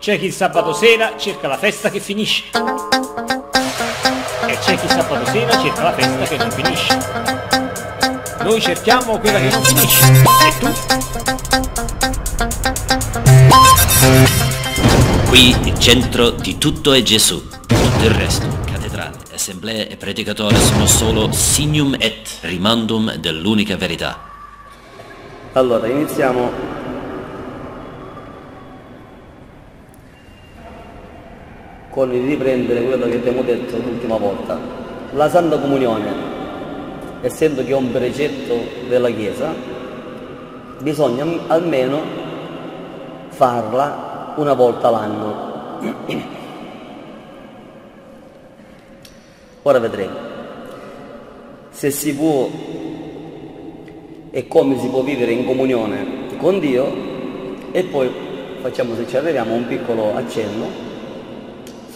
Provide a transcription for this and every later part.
C'è chi il sabato sera cerca la festa che finisce. E c'è chi sabato sera cerca la festa che non finisce. Noi cerchiamo quella che non finisce. E tu? Qui il centro di tutto è Gesù. Tutto il resto, cattedrale, assemblee e predicatori sono solo signum et rimandum dell'unica verità. Allora, iniziamo con il riprendere quello che abbiamo detto l'ultima volta. La Santa Comunione, essendo che è un precetto della Chiesa, bisogna almeno farla una volta l'anno. Ora vedremo se si può e come si può vivere in comunione con Dio e poi facciamo se ci arriviamo un piccolo accenno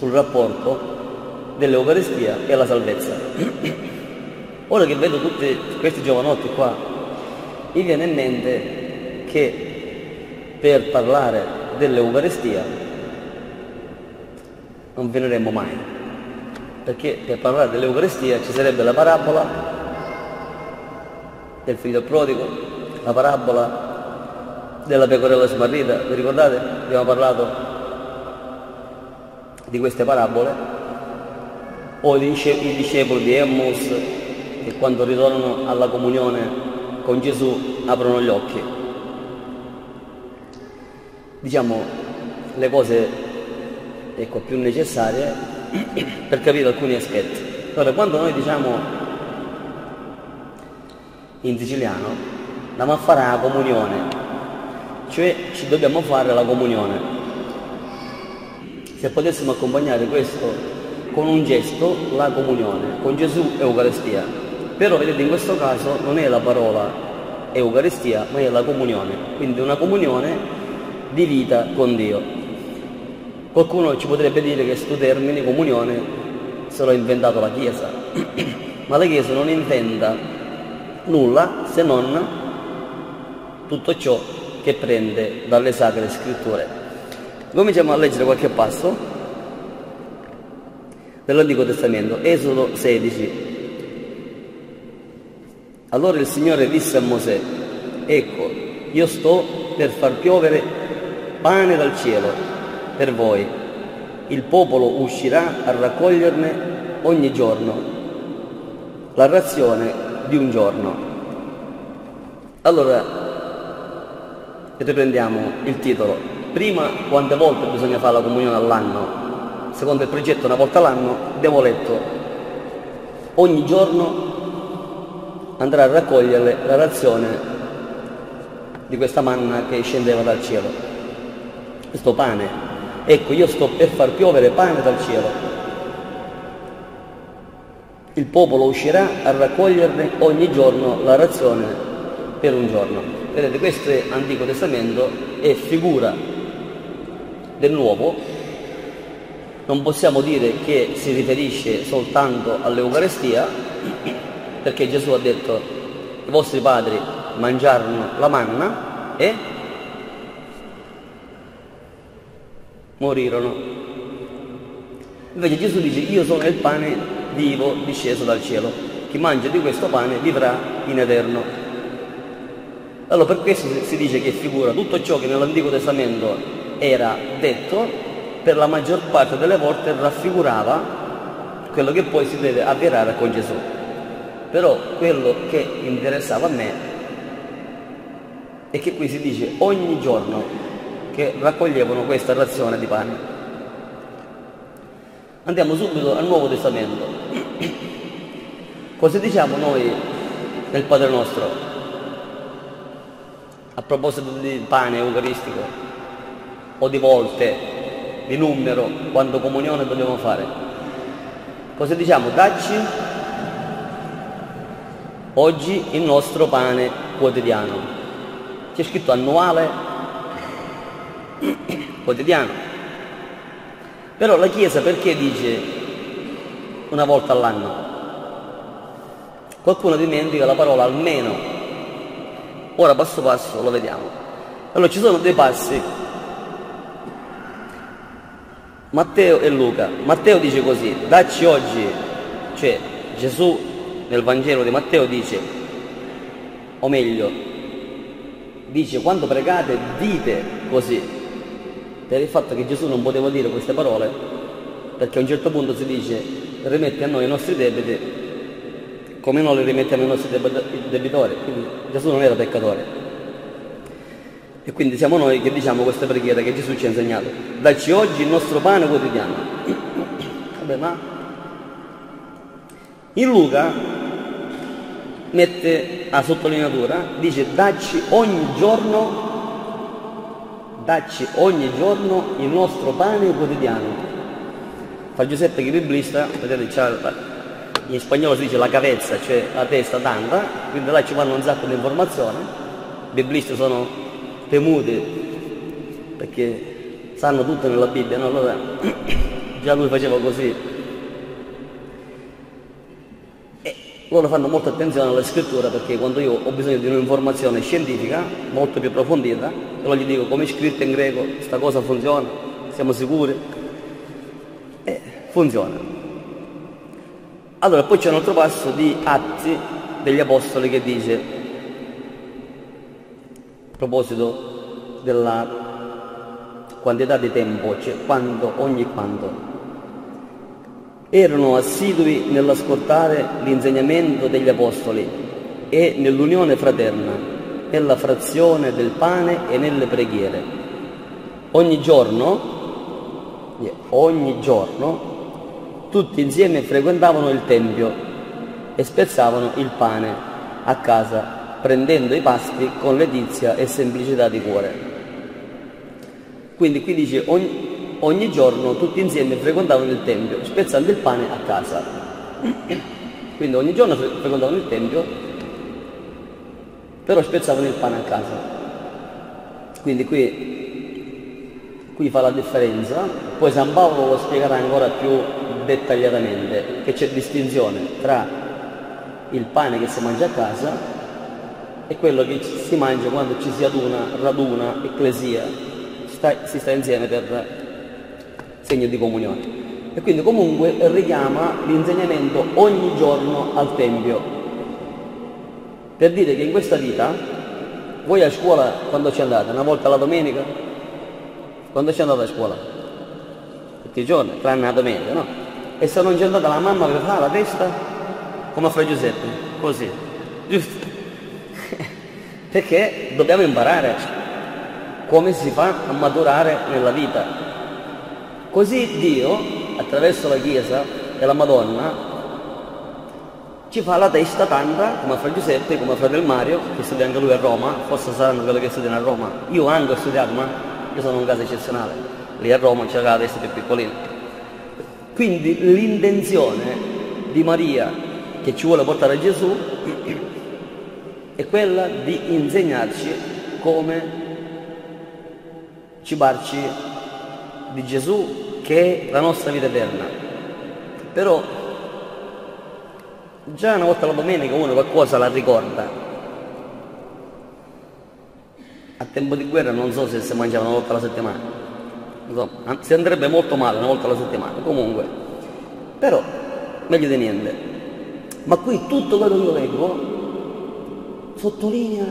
sul rapporto dell'Eucaristia e la salvezza. Ora che vedo tutti questi giovanotti qua, mi viene in mente che per parlare dell'Eucaristia non finiremmo mai, perché per parlare dell'Eucaristia ci sarebbe la parabola del figlio prodigo, la parabola della pecorella smarrita, vi ricordate? Abbiamo parlato di queste parabole, o i discepoli di Emmaus che quando ritornano alla comunione con Gesù aprono gli occhi. Diciamo le cose ecco, più necessarie per capire alcuni aspetti. Allora, quando noi diciamo in siciliano, andiamo a fare la comunione, cioè ci dobbiamo fare la comunione se potessimo accompagnare questo con un gesto, la comunione, con Gesù Eucaristia. Però vedete in questo caso non è la parola Eucaristia, ma è la comunione, quindi una comunione di vita con Dio. Qualcuno ci potrebbe dire che questo termine comunione se l'ha inventato la Chiesa, ma la Chiesa non inventa nulla se non tutto ciò che prende dalle sacre scritture. Cominciamo a leggere qualche passo dell'Antico Testamento, Esodo 16. Allora il Signore disse a Mosè, ecco, io sto per far piovere pane dal cielo per voi. Il popolo uscirà a raccoglierne ogni giorno la razione di un giorno. Allora, riprendiamo il titolo. Prima quante volte bisogna fare la comunione all'anno? Secondo il progetto una volta all'anno abbiamo letto ogni giorno andrà a raccogliere la razione di questa manna che scendeva dal cielo, questo pane. Ecco, io sto per far piovere pane dal cielo. Il popolo uscirà a raccoglierne ogni giorno la razione per un giorno. Vedete, questo è Antico Testamento e figura del nuovo, non possiamo dire che si riferisce soltanto all'Eucarestia, perché Gesù ha detto i vostri padri mangiarono la manna e morirono. Invece Gesù dice io sono il pane vivo disceso dal cielo, chi mangia di questo pane vivrà in eterno. Allora per questo si dice che figura tutto ciò che nell'Antico Testamento era detto, per la maggior parte delle volte raffigurava quello che poi si deve avverare con Gesù. Però quello che interessava a me è che qui si dice ogni giorno che raccoglievano questa razione di pane. Andiamo subito al Nuovo Testamento. Cosa diciamo noi nel Padre nostro? A proposito di pane eucaristico, o di volte, di numero, quando comunione dobbiamo fare. Cosa diciamo? Dacci oggi il nostro pane quotidiano. C'è scritto annuale, quotidiano. Però la Chiesa perché dice una volta all'anno? Qualcuno dimentica la parola almeno. Ora passo passo lo vediamo. Allora ci sono dei passi Matteo e Luca. Matteo dice così, dacci oggi, cioè Gesù nel Vangelo di Matteo dice, o meglio, dice quando pregate dite così, per il fatto che Gesù non poteva dire queste parole, perché a un certo punto si dice rimetti a noi i nostri debiti come noi li rimettiamo ai nostri debitori, quindi Gesù non era peccatore. E quindi siamo noi che diciamo questa preghiera che Gesù ci ha insegnato. Dacci oggi il nostro pane quotidiano. Vabbè, ma in Luca mette a sottolineatura, dice dacci ogni giorno, dacci ogni giorno il nostro pane quotidiano. Fa Giuseppe che è biblista, vedete, in spagnolo si dice la cavezza, cioè la testa tanta, quindi là ci vanno un sacco di informazioni. I biblisti sono temuti perché sanno tutto nella Bibbia, no? allora già lui faceva così. E loro fanno molta attenzione alla scrittura perché quando io ho bisogno di un'informazione scientifica molto più approfondita, allora gli dico come è scritto in greco, questa cosa funziona, siamo sicuri? E funziona. Allora poi c'è un altro passo di Atti degli Apostoli che dice proposito della quantità di tempo, cioè quando, ogni quanto, erano assidui nell'ascoltare l'insegnamento degli Apostoli e nell'unione fraterna, nella frazione del pane e nelle preghiere. Ogni giorno, ogni giorno, tutti insieme frequentavano il Tempio e spezzavano il pane a casa prendendo i pasti con letizia e semplicità di cuore. Quindi qui dice ogni, ogni giorno tutti insieme frequentavano il Tempio, spezzando il pane a casa. Quindi ogni giorno frequentavano il Tempio, però spezzavano il pane a casa. Quindi qui, qui fa la differenza, poi San Paolo lo spiegherà ancora più dettagliatamente, che c'è distinzione tra il pane che si mangia a casa è quello che si mangia quando ci si aduna, raduna, ecclesia, sta, si sta insieme per segno di comunione. E quindi comunque richiama l'insegnamento ogni giorno al Tempio, per dire che in questa vita, voi a scuola quando ci andate? Una volta la domenica? Quando ci andate a scuola? Tutti i giorni, tranne la domenica, no? E se non ci andate la mamma vi fa la testa? Come a Fra Giuseppe, così, giusto? perché dobbiamo imparare come si fa a maturare nella vita. Così Dio, attraverso la Chiesa e la Madonna, ci fa la testa tanta, come Fra Giuseppe, come a Fra Del Mario, che studia anche lui a Roma, forse saranno quelli che studiano a Roma. Io anche ho studiato, ma io sono un caso eccezionale. Lì a Roma c'era la testa più piccolina. Quindi l'intenzione di Maria che ci vuole portare a Gesù è quella di insegnarci come cibarci di Gesù che è la nostra vita eterna. Però già una volta la domenica uno qualcosa la ricorda. A tempo di guerra non so se si mangiava una volta alla settimana, insomma, si andrebbe molto male una volta alla settimana, comunque. Però meglio di niente. Ma qui tutto quello che io leggo sottolinea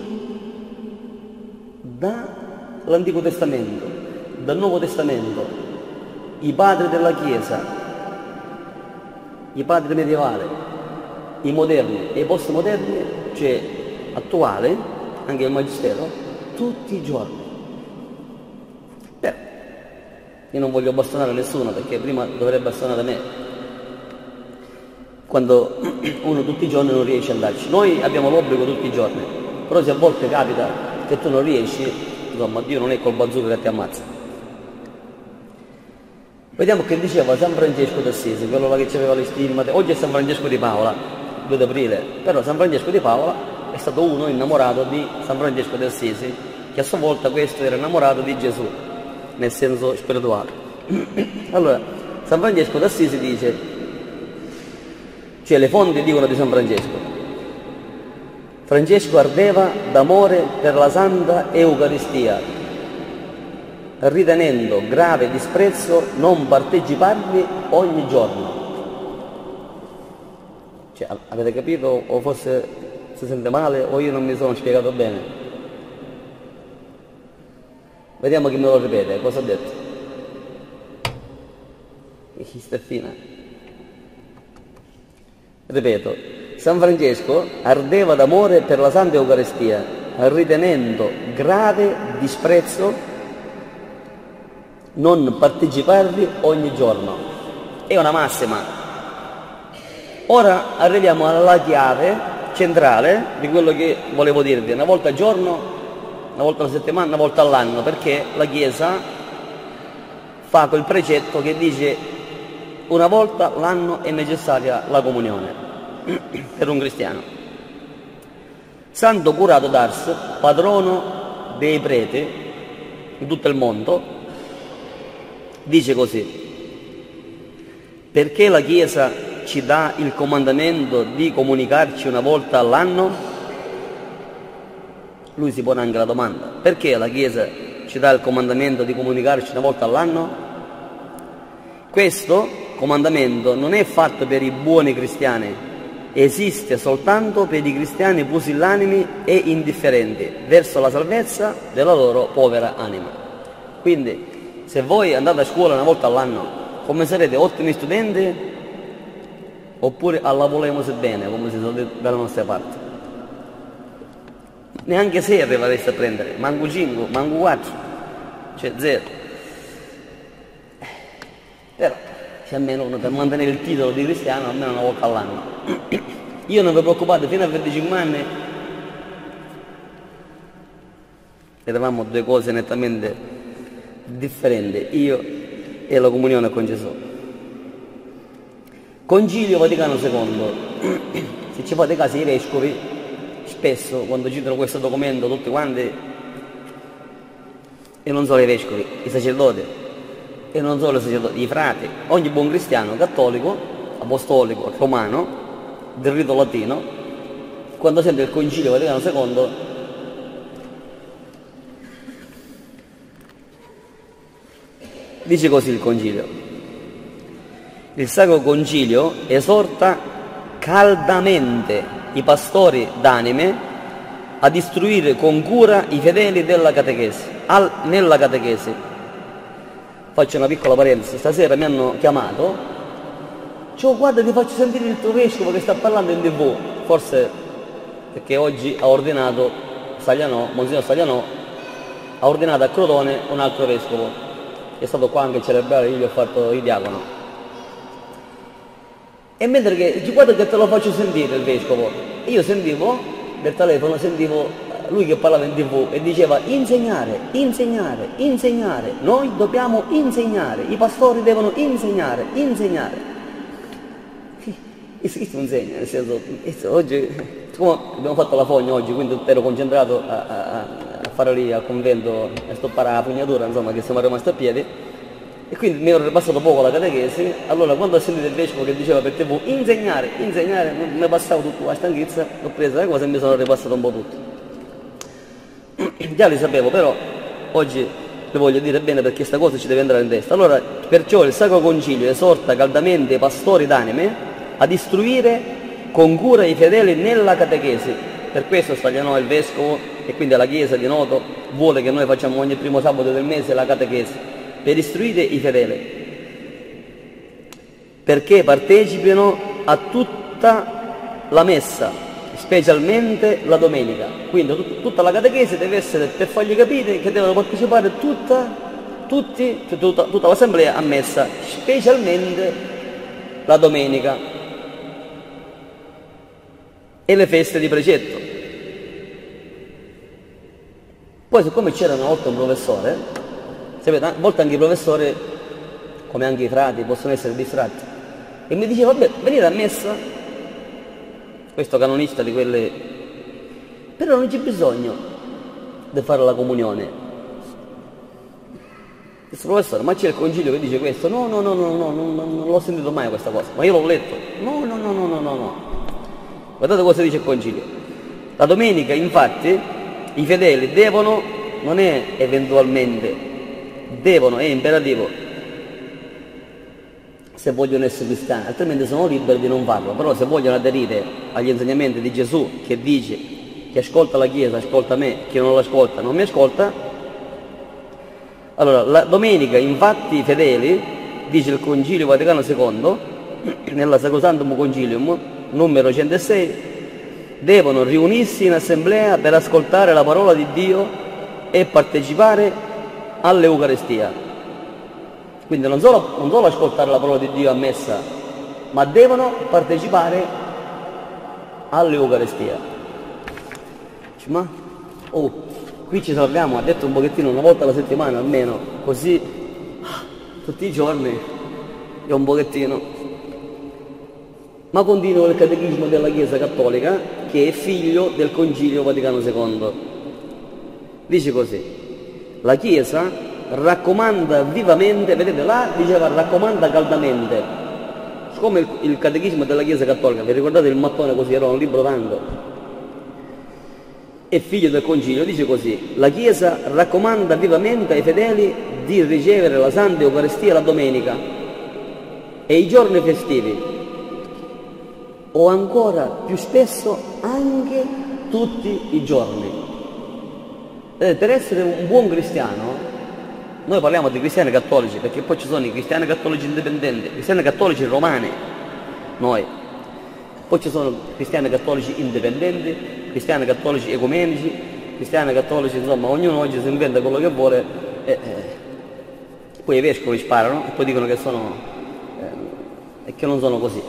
dall'Antico Testamento, dal Nuovo Testamento, i padri della Chiesa, i padri medievali, i moderni e i postmoderni, cioè attuale, anche il Magistero, tutti i giorni. Beh, io non voglio bastonare nessuno perché prima dovrebbe bastonare me, quando uno tutti i giorni non riesce ad andarci. Noi abbiamo l'obbligo tutti i giorni, però se a volte capita che tu non riesci, insomma Dio non è col bazooka che ti ammazza. Vediamo che diceva San Francesco d'Assisi, quello là che aveva le stigmate. Oggi è San Francesco di Paola, 2 aprile, però San Francesco di Paola è stato uno innamorato di San Francesco d'Assisi, che a sua volta questo era innamorato di Gesù, nel senso spirituale. allora, San Francesco d'Assisi dice cioè le fonti dicono di San Francesco. Francesco ardeva d'amore per la Santa Eucaristia ritenendo grave disprezzo non parteciparvi ogni giorno. Cioè, avete capito o forse si sente male o io non mi sono spiegato bene? Vediamo chi me lo ripete, cosa ha detto? Steffina. Ripeto, San Francesco ardeva d'amore per la Santa Eucaristia, ritenendo grave disprezzo non parteciparvi ogni giorno. È una massima. Ora arriviamo alla chiave centrale di quello che volevo dirvi. Una volta al giorno, una volta alla settimana, una volta all'anno, perché la Chiesa fa quel precetto che dice una volta l'anno è necessaria la comunione per un cristiano. Santo Curato d'Ars, patrono dei preti in tutto il mondo, dice così, perché la Chiesa ci dà il comandamento di comunicarci una volta all'anno? Lui si pone anche la domanda, perché la Chiesa ci dà il comandamento di comunicarci una volta all'anno? Questo comandamento non è fatto per i buoni cristiani, esiste soltanto per i cristiani pusillanimi e indifferenti verso la salvezza della loro povera anima. Quindi se voi andate a scuola una volta all'anno, come sarete ottimi studenti oppure alla volemos bene, come si dice dalla nostra parte? Neanche 6 arrivereste a prendere, manco 5, manco 4, cioè 0. Però, se almeno uno per mantenere il titolo di cristiano, almeno una volta all'anno. Io non vi preoccupate, fino a 25 anni eravamo due cose nettamente differente, io e la comunione con Gesù. Concilio Vaticano II, se ci fate caso i vescovi, spesso quando citano questo documento tutti quanti, e non solo i vescovi, i sacerdoti, e non solo i frati, ogni buon cristiano cattolico, apostolico, romano, del rito latino, quando sente il Concilio Vaticano II Dice così il Concilio. Il Sacro Concilio esorta caldamente i pastori d'anime a istruire con cura i fedeli della catechesi, al, nella catechesi. Faccio una piccola parentesi, stasera mi hanno chiamato, cioè guarda ti faccio sentire il tuo vescovo che sta parlando in tv, forse perché oggi ha ordinato Staglianò, Monsignor Staglianò, ha ordinato a Crotone un altro vescovo, è stato qua anche a celebrare, io gli ho fatto il diacono. E mentre che, guarda che te lo faccio sentire il vescovo, io sentivo nel telefono, sentivo lui che parlava in tv e diceva insegnare, insegnare, insegnare, noi dobbiamo insegnare, i pastori devono insegnare, insegnare. Questo insegna, nel senso, oggi, come abbiamo fatto la fogna oggi, quindi ero concentrato a, a, fare lì al convento e stoppare la pugnatura, insomma, che siamo rimasti a piedi. E quindi mi ero ripassato poco la catechesi, allora quando ho sentito il vescovo che diceva per tv insegnare, insegnare, mi passavo tutto la stanchezza, ho preso la cosa e mi sono ripassato un po' tutto. Già li sapevo, però oggi le voglio dire bene perché questa cosa ci deve entrare in testa. Allora, perciò il Sacro Concilio esorta caldamente i pastori d'anime ad istruire con cura i fedeli nella catechesi. Per questo Staglianò il vescovo e quindi la Chiesa di Noto vuole che noi facciamo ogni primo sabato del mese la catechesi per istruire i fedeli perché partecipino a tutta la messa, specialmente la domenica. Quindi tut- tutta la catechesi deve essere per fargli capire che devono partecipare tutta, tutti, tutta, tutta l'assemblea a messa, specialmente la domenica e le feste di precetto. Poi siccome c'era una volta un professore, sapete, a volte anche i professori, come anche i frati, possono essere distratti, e mi diceva, vabbè, venite a messa, questo canonista di quelle, però non c'è bisogno di fare la comunione. Questo professore, ma c'è il concilio che dice questo? No, no, no, no, no, no non l'ho sentito mai questa cosa, ma io l'ho letto. No, no, no, no, no, no, no. Guardate cosa dice il concilio. La domenica, infatti, i fedeli devono, non è eventualmente, devono, è imperativo, se vogliono essere cristiani, altrimenti sono liberi di non farlo, però se vogliono aderire agli insegnamenti di Gesù che dice chi ascolta la Chiesa ascolta me, chi non l'ascolta non mi ascolta, allora la domenica infatti i fedeli, dice il Concilio Vaticano II, nella Sacrosantum Concilium numero 106, devono riunirsi in assemblea per ascoltare la parola di Dio e partecipare all'Eucarestia. Quindi non solo, non solo ascoltare la parola di Dio a messa, ma devono partecipare all'Eucarestia. Ma oh, qui ci salviamo, ha detto un pochettino una volta alla settimana almeno, così tutti i giorni è un pochettino. Ma continua il catechismo della Chiesa Cattolica che è figlio del Concilio Vaticano II. Dice così, la Chiesa raccomanda vivamente, vedete là diceva raccomanda caldamente, siccome il, il catechismo della Chiesa Cattolica, vi ricordate il mattone così, era un libro tanto, è figlio del concilio, dice così, la Chiesa raccomanda vivamente ai fedeli di ricevere la Santa Eucaristia la domenica e i giorni festivi, o ancora più spesso anche tutti i giorni. Per essere un buon cristiano noi parliamo di cristiani cattolici perché poi ci sono i cristiani cattolici indipendenti, cristiani cattolici romani, noi. Poi ci sono cristiani cattolici indipendenti, cristiani cattolici ecumenici, cristiani cattolici, insomma, ognuno oggi si inventa quello che vuole e, eh, poi i vescovi sparano e poi dicono che sono eh, e che non sono così.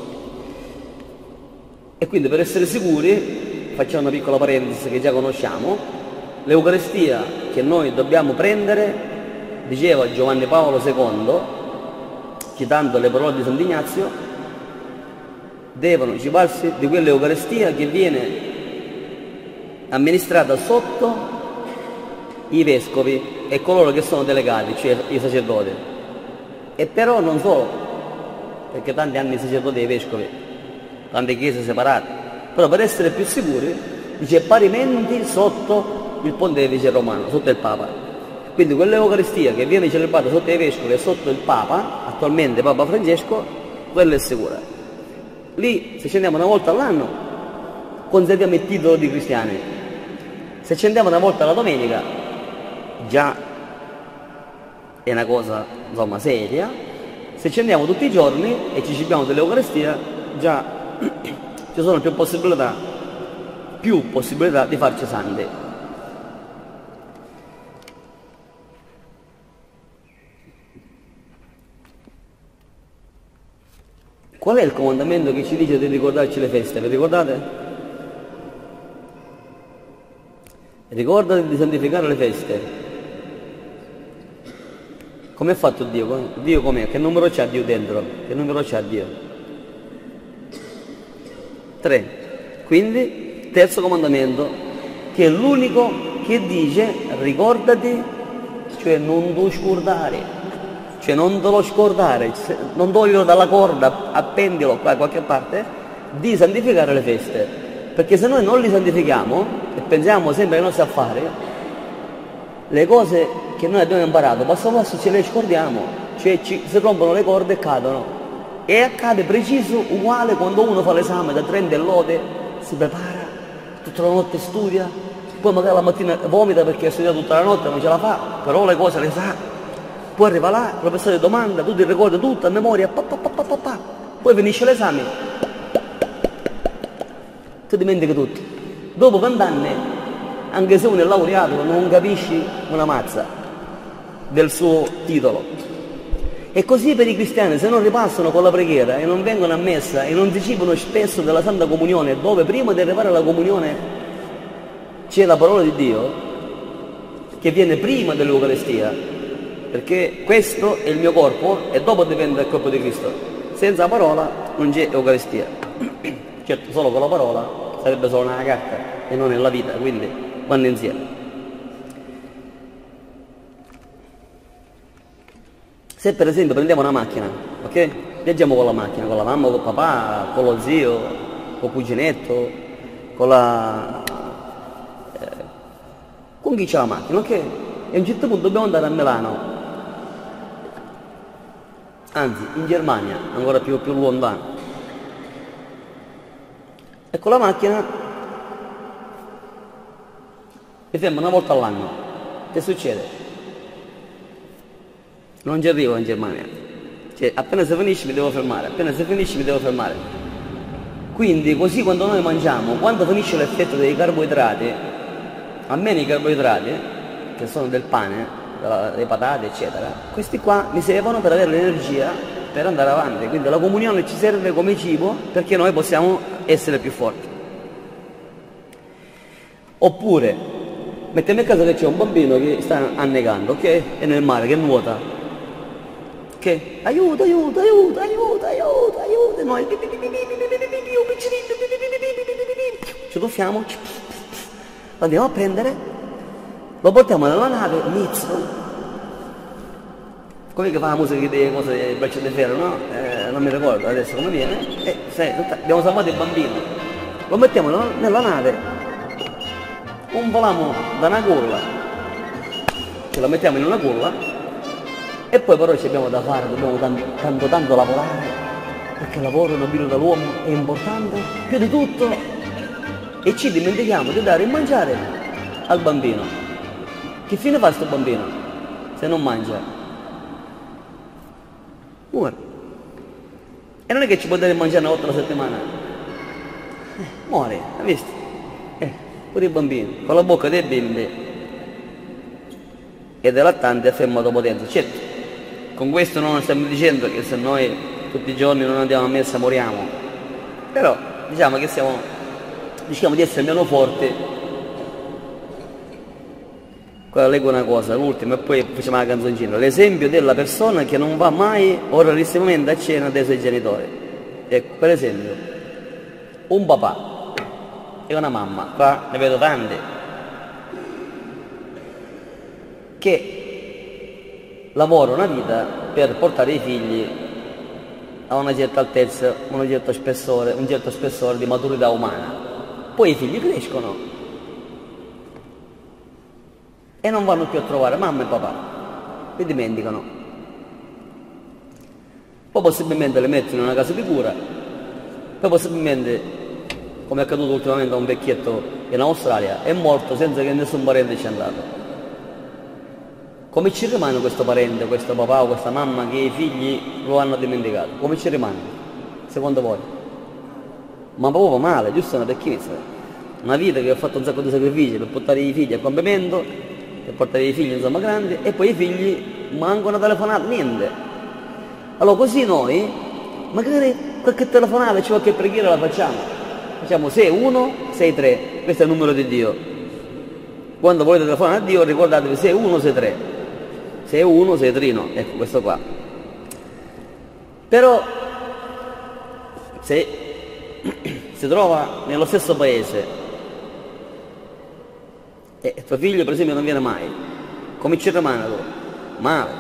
E quindi per essere sicuri, facciamo una piccola parentesi che già conosciamo, l'Eucaristia che noi dobbiamo prendere diceva Giovanni Paolo II, citando le parole di Sant'Ignazio, devono cibarsi di quell'Eucaristia che viene amministrata sotto i vescovi e coloro che sono delegati, cioè i sacerdoti. E però non solo, perché tanti hanno i sacerdoti e i vescovi, tante chiese separate, però per essere più sicuri dice parimenti sotto il pontefice romano, sotto il Papa. Quindi quell'Eucaristia che viene celebrata sotto i vescovi e sotto il Papa, attualmente Papa Francesco, quella è sicura. Lì, se ci andiamo una volta all'anno, consentiamo il titolo di cristiani. Se ci andiamo una volta alla domenica, già è una cosa insomma seria. Se ci andiamo tutti i giorni e ci cibiamo dell'Eucaristia, già ci sono più possibilità, più possibilità di farci santi. Qual è il comandamento che ci dice di ricordarci le feste? Vi ricordate? Ricordati di santificare le feste. Com'è fatto Dio? Dio com'è? Che numero c'ha Dio dentro? Che numero c'ha Dio? Tre. Quindi, terzo comandamento, che è l'unico che dice ricordati, cioè non tu scordare cioè non te lo scordare, non toglierlo dalla corda, appendilo qua da qualche parte, di santificare le feste. Perché se noi non li santifichiamo e pensiamo sempre ai nostri affari, le cose che noi abbiamo imparato passo passo ce le scordiamo, cioè ci, si rompono le corde e cadono. E accade preciso uguale quando uno fa l'esame da 30 e lode, si prepara, tutta la notte studia, poi magari la mattina vomita perché ha studiato tutta la notte, non ce la fa, però le cose le sa, poi arriva là, il professore domanda, tu ti ricordi tutto a memoria, pa, pa, pa, poi finisce l'esame, ti dimentichi tutto. Dopo vent'anni, anche se uno è laureato, non capisci una mazza del suo titolo. E così per i cristiani, se non ripassano con la preghiera e non vengono a messa e non si cibano spesso della Santa Comunione, dove prima di arrivare alla comunione c'è la parola di Dio, che viene prima dell'Eucaristia, perché questo è il mio corpo e dopo dipende dal corpo di Cristo. Senza parola non c'è Eucaristia. Certo, solo con la parola sarebbe solo una carta e non è la vita, quindi vanno insieme. Se per esempio prendiamo una macchina, ok? Viaggiamo con la macchina, con la mamma, con il papà, con lo zio, con il cuginetto, con la... Eh, con chi c'è la macchina, ok? E a un certo punto dobbiamo andare a Milano anzi in Germania, ancora più, più lontano. E con la macchina mi fermo una volta all'anno. Che succede? Non ci arrivo in Germania. Cioè, appena si finisce mi devo fermare, appena si finisce mi devo fermare. Quindi così quando noi mangiamo, quando finisce l'effetto dei carboidrati, almeno i carboidrati, che sono del pane, le patate, eccetera, questi qua mi servono per avere l'energia per andare avanti. Quindi la comunione ci serve come cibo perché noi possiamo essere più forti. Oppure, mettiamo in caso che c'è un bambino che sta annegando, che è nel mare, che nuota, che aiuto, aiuto, aiuto, aiuto, aiuto, aiuto, e noi ci tuffiamo, andiamo a prendere lo portiamo nella nave, inizio. Come che fa la musica delle cose del braccio di ferro, no? Eh, non mi ricordo adesso come viene. E sai, abbiamo salvato il bambino. Lo mettiamo nella nave, un volamo da una culla, ce lo mettiamo in una culla e poi però ci abbiamo da fare, dobbiamo tanto tanto, tanto lavorare, perché il lavoro nel vino dell'uomo è importante più di tutto e ci dimentichiamo di dare il mangiare al bambino. Che fine fa sto bambino se non mangia? Muore. E non è che ci può dare mangiare una volta alla settimana. Eh, muore, hai visto? Eh, pure i bambini, con la bocca dei bimbi e dei lattanti afferma dopo potenza. Certo, con questo non stiamo dicendo che se noi tutti i giorni non andiamo a messa moriamo, però diciamo che siamo, diciamo di essere meno forti leggo una cosa, l'ultima, e poi facciamo la canzoncina. L'esempio della persona che non va mai orarissimamente a cena dei suoi genitori. Ecco, per esempio, un papà e una mamma, qua ne vedo tanti, che lavorano una vita per portare i figli a una certa altezza, un certo spessore, un certo spessore di maturità umana. Poi i figli crescono e non vanno più a trovare mamma e papà, li dimenticano. Poi possibilmente le mettono in una casa di cura, poi possibilmente, come è accaduto ultimamente a un vecchietto in Australia, è morto senza che nessun parente ci è andato. Come ci rimane questo parente, questo papà o questa mamma che i figli lo hanno dimenticato? Come ci rimane, secondo voi? Ma proprio male, giusto una vecchizia. Una vita che ha fatto un sacco di sacrifici per portare i figli a compimento per portare i figli insomma grandi e poi i figli mancano telefonate, niente. Allora così noi magari qualche telefonata, c'è qualche preghiera la facciamo. Facciamo 6-1, 6-3, questo è il numero di Dio. Quando volete telefonare a Dio ricordatevi 6-1, 6-3. 6-1, 6 trino, ecco questo qua. Però se si trova nello stesso paese e tuo figlio per esempio non viene mai, come ci rimane tu? Male.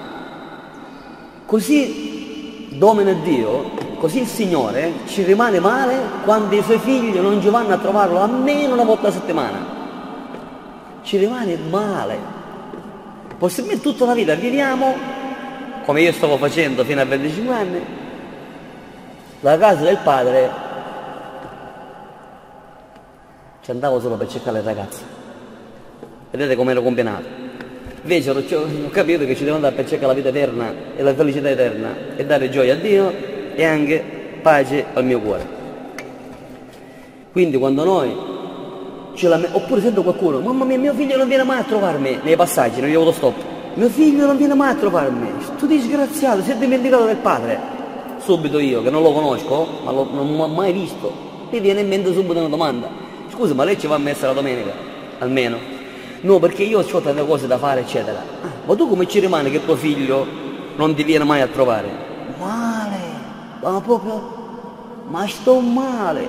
Così domina Dio, così il Signore ci rimane male quando i suoi figli non ci vanno a trovarlo almeno una volta a settimana. Ci rimane male. Possibilmente tutta la vita viviamo, come io stavo facendo fino a 25 anni, la casa del padre ci andavo solo per cercare le ragazze. Vedete come ero combinato. Invece ho, ho capito che ci devo andare per cercare la vita eterna e la felicità eterna e dare gioia a Dio e anche pace al mio cuore. Quindi quando noi oppure sento qualcuno, mamma mia, mio figlio non viene mai a trovarmi nei passaggi, negli autostop. Mio figlio non viene mai a trovarmi. Tu disgraziato, si è dimenticato del padre. Subito io, che non lo conosco, ma lo, non l'ho mai visto, mi viene in mente subito una domanda. Scusa, ma lei ci va a messa la domenica? Almeno. No, perché io ho tante cose da fare, eccetera. Ma tu come ci rimane che tuo figlio non ti viene mai a trovare? Male, ma proprio, ma sto male.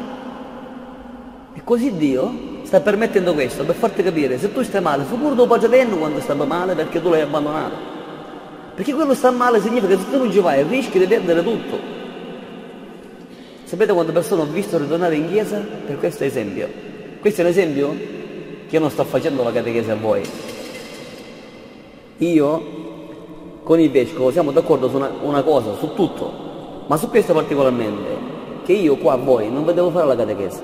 E così Dio sta permettendo questo per farti capire, se tu stai male, fu pure tuo paterno quando stava male perché tu l'hai abbandonato. Perché quello sta male significa che se tu non ci vai rischi di perdere tutto. Sapete quante persone ho visto ritornare in chiesa per questo esempio? Questo è un esempio che io non sto facendo la catechesi a voi. Io con il vescovo siamo d'accordo su una, una cosa, su tutto, ma su questo particolarmente, che io qua a voi non vedevo fare la catechesi.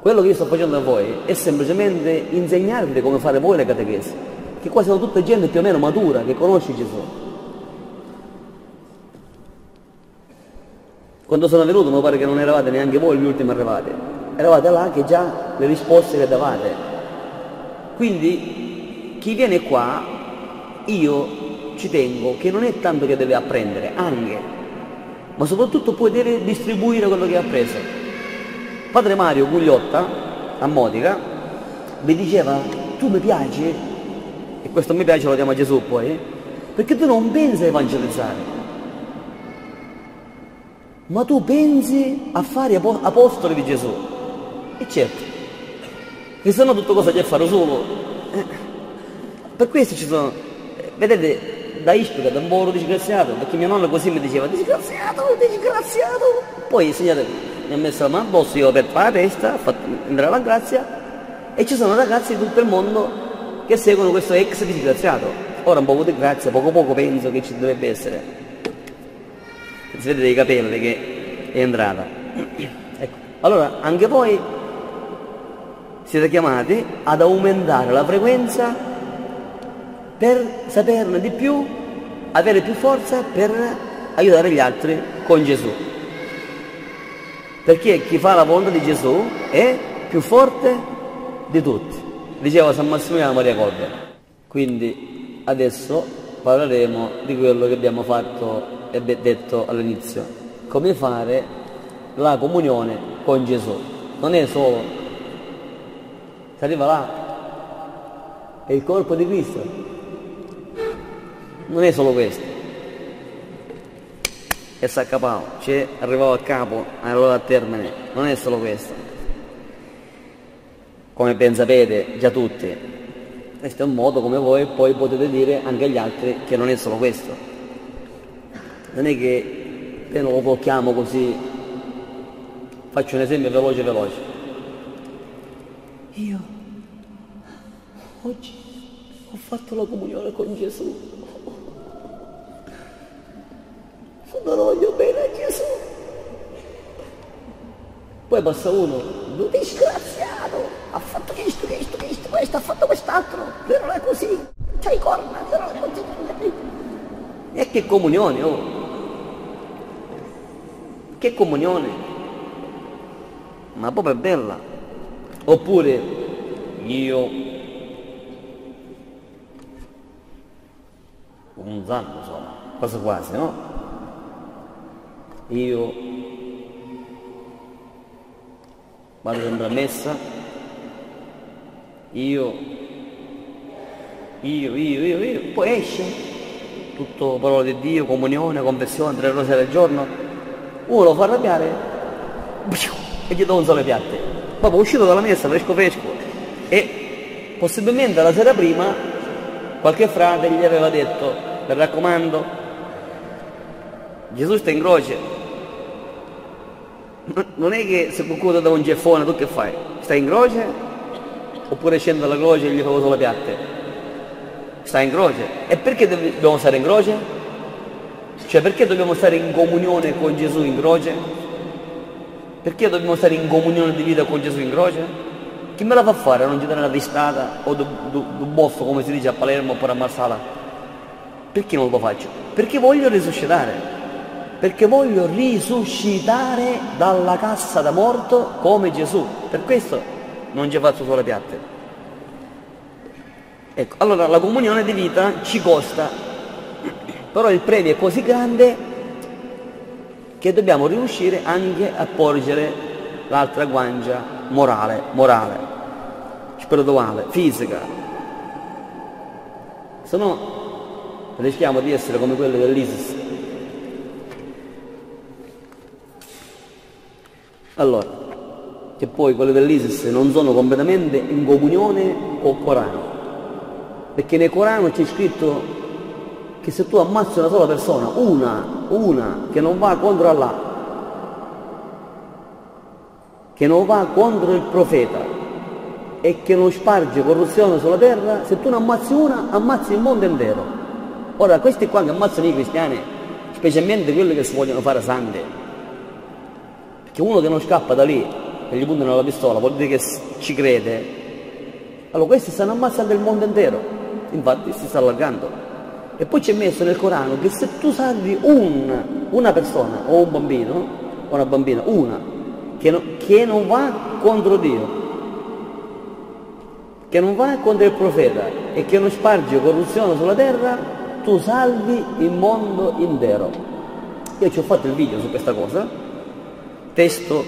Quello che io sto facendo a voi è semplicemente insegnarvi come fare voi le catechesi, che qua siamo tutta gente più o meno matura, che conosce Gesù. Quando sono venuto mi pare che non eravate neanche voi gli ultimi arrivati, eravate là che già le risposte le davate. Quindi chi viene qua, io ci tengo che non è tanto che deve apprendere, anche, ma soprattutto poi deve distribuire quello che ha appreso. Padre Mario Gugliotta, a Modica, mi diceva, tu mi piaci, e questo mi piace lo chiama Gesù poi, perché tu non pensi a evangelizzare, ma tu pensi a fare apostoli di Gesù. E certo, e se no tutto cosa che fare solo. Per questo ci sono, vedete, da Ispica, da un povero disgraziato, perché mia nonna così mi diceva, disgraziato, disgraziato. Poi insegnate, mi ha messo la mano addosso, io ho aperto la testa, ho fatto entrare la grazia, e ci sono ragazzi di tutto il mondo che seguono questo ex disgraziato. Ora un po' di grazia, poco poco penso che ci dovrebbe essere si vede dei capelli che è entrata. Ecco. Allora, anche voi siete chiamati ad aumentare la frequenza per saperne di più, avere più forza per aiutare gli altri con Gesù. Perché chi fa la volontà di Gesù è più forte di tutti, diceva San Massimiliano Maria Colbe. Quindi adesso parleremo di quello che abbiamo fatto e detto all'inizio, come fare la comunione con Gesù. Non è solo, si arriva là, è il corpo di Cristo. Non è solo questo. E si accapavo, c'è arrivato a capo, allora a termine, non è solo questo. Come ben sapete già tutti, questo è un modo come voi poi potete dire anche agli altri che non è solo questo non è che lo tocchiamo così, faccio un esempio veloce veloce. Io oggi ho fatto la comunione con Gesù. Non voglio bene a Gesù. Poi passa uno, disgraziato, ha fatto questo, questo, questo, questo, ha fatto quest'altro, però non è così, c'hai corna, però non è così. E che comunione, oh! Che comunione! Ma proprio bella! Oppure io zanno insomma, quasi quasi, no? Io vado sempre a messa, io, io, io, io, io, poi esce tutto parola di Dio, comunione, confessione, tre rose al giorno, uno lo fa arrabbiare e gli do un sole piatte. Proprio uscito dalla messa, fresco fresco. E possibilmente la sera prima qualche frate gli aveva detto, mi raccomando, Gesù sta in croce. Non è che se qualcuno ti dà un geffone tu che fai? Stai in croce? Oppure scendo dalla croce e gli fai solo piatte? Stai in croce. E perché dobbiamo stare in croce? Cioè perché dobbiamo stare in comunione con Gesù in croce? Perché dobbiamo stare in comunione di vita con Gesù in croce? Chi me la fa fare? Non ci dare una vistata o un boffo come si dice a Palermo oppure a Marsala? Perché non lo faccio? Perché voglio risuscitare. Perché voglio risuscitare dalla cassa da morto come Gesù. Per questo non ci faccio solo le piatte. Ecco, allora la comunione di vita ci costa però il premio è così grande che dobbiamo riuscire anche a porgere l'altra guancia morale, morale, spirituale, fisica. Se no rischiamo di essere come quelli dell'ISIS. Allora, che poi quelli dell'ISIS non sono completamente in comunione col Corano, perché nel Corano c'è scritto che se tu ammazzi una sola persona, una, una, che non va contro Allah, che non va contro il profeta e che non sparge corruzione sulla terra, se tu ne ammazzi una, ammazzi il mondo intero. Ora, questi qua che ammazzano i cristiani, specialmente quelli che si vogliono fare santi, perché uno che non scappa da lì e gli puntano la pistola vuol dire che ci crede, allora questi stanno ammazzando il mondo intero, infatti si sta allargando. E poi c'è messo nel Corano che se tu salvi un, una persona o un bambino, o una bambina, una, che, no, che non va contro Dio, che non va contro il profeta e che non sparge corruzione sulla terra, tu salvi il mondo intero. Io ci ho fatto il video su questa cosa, testo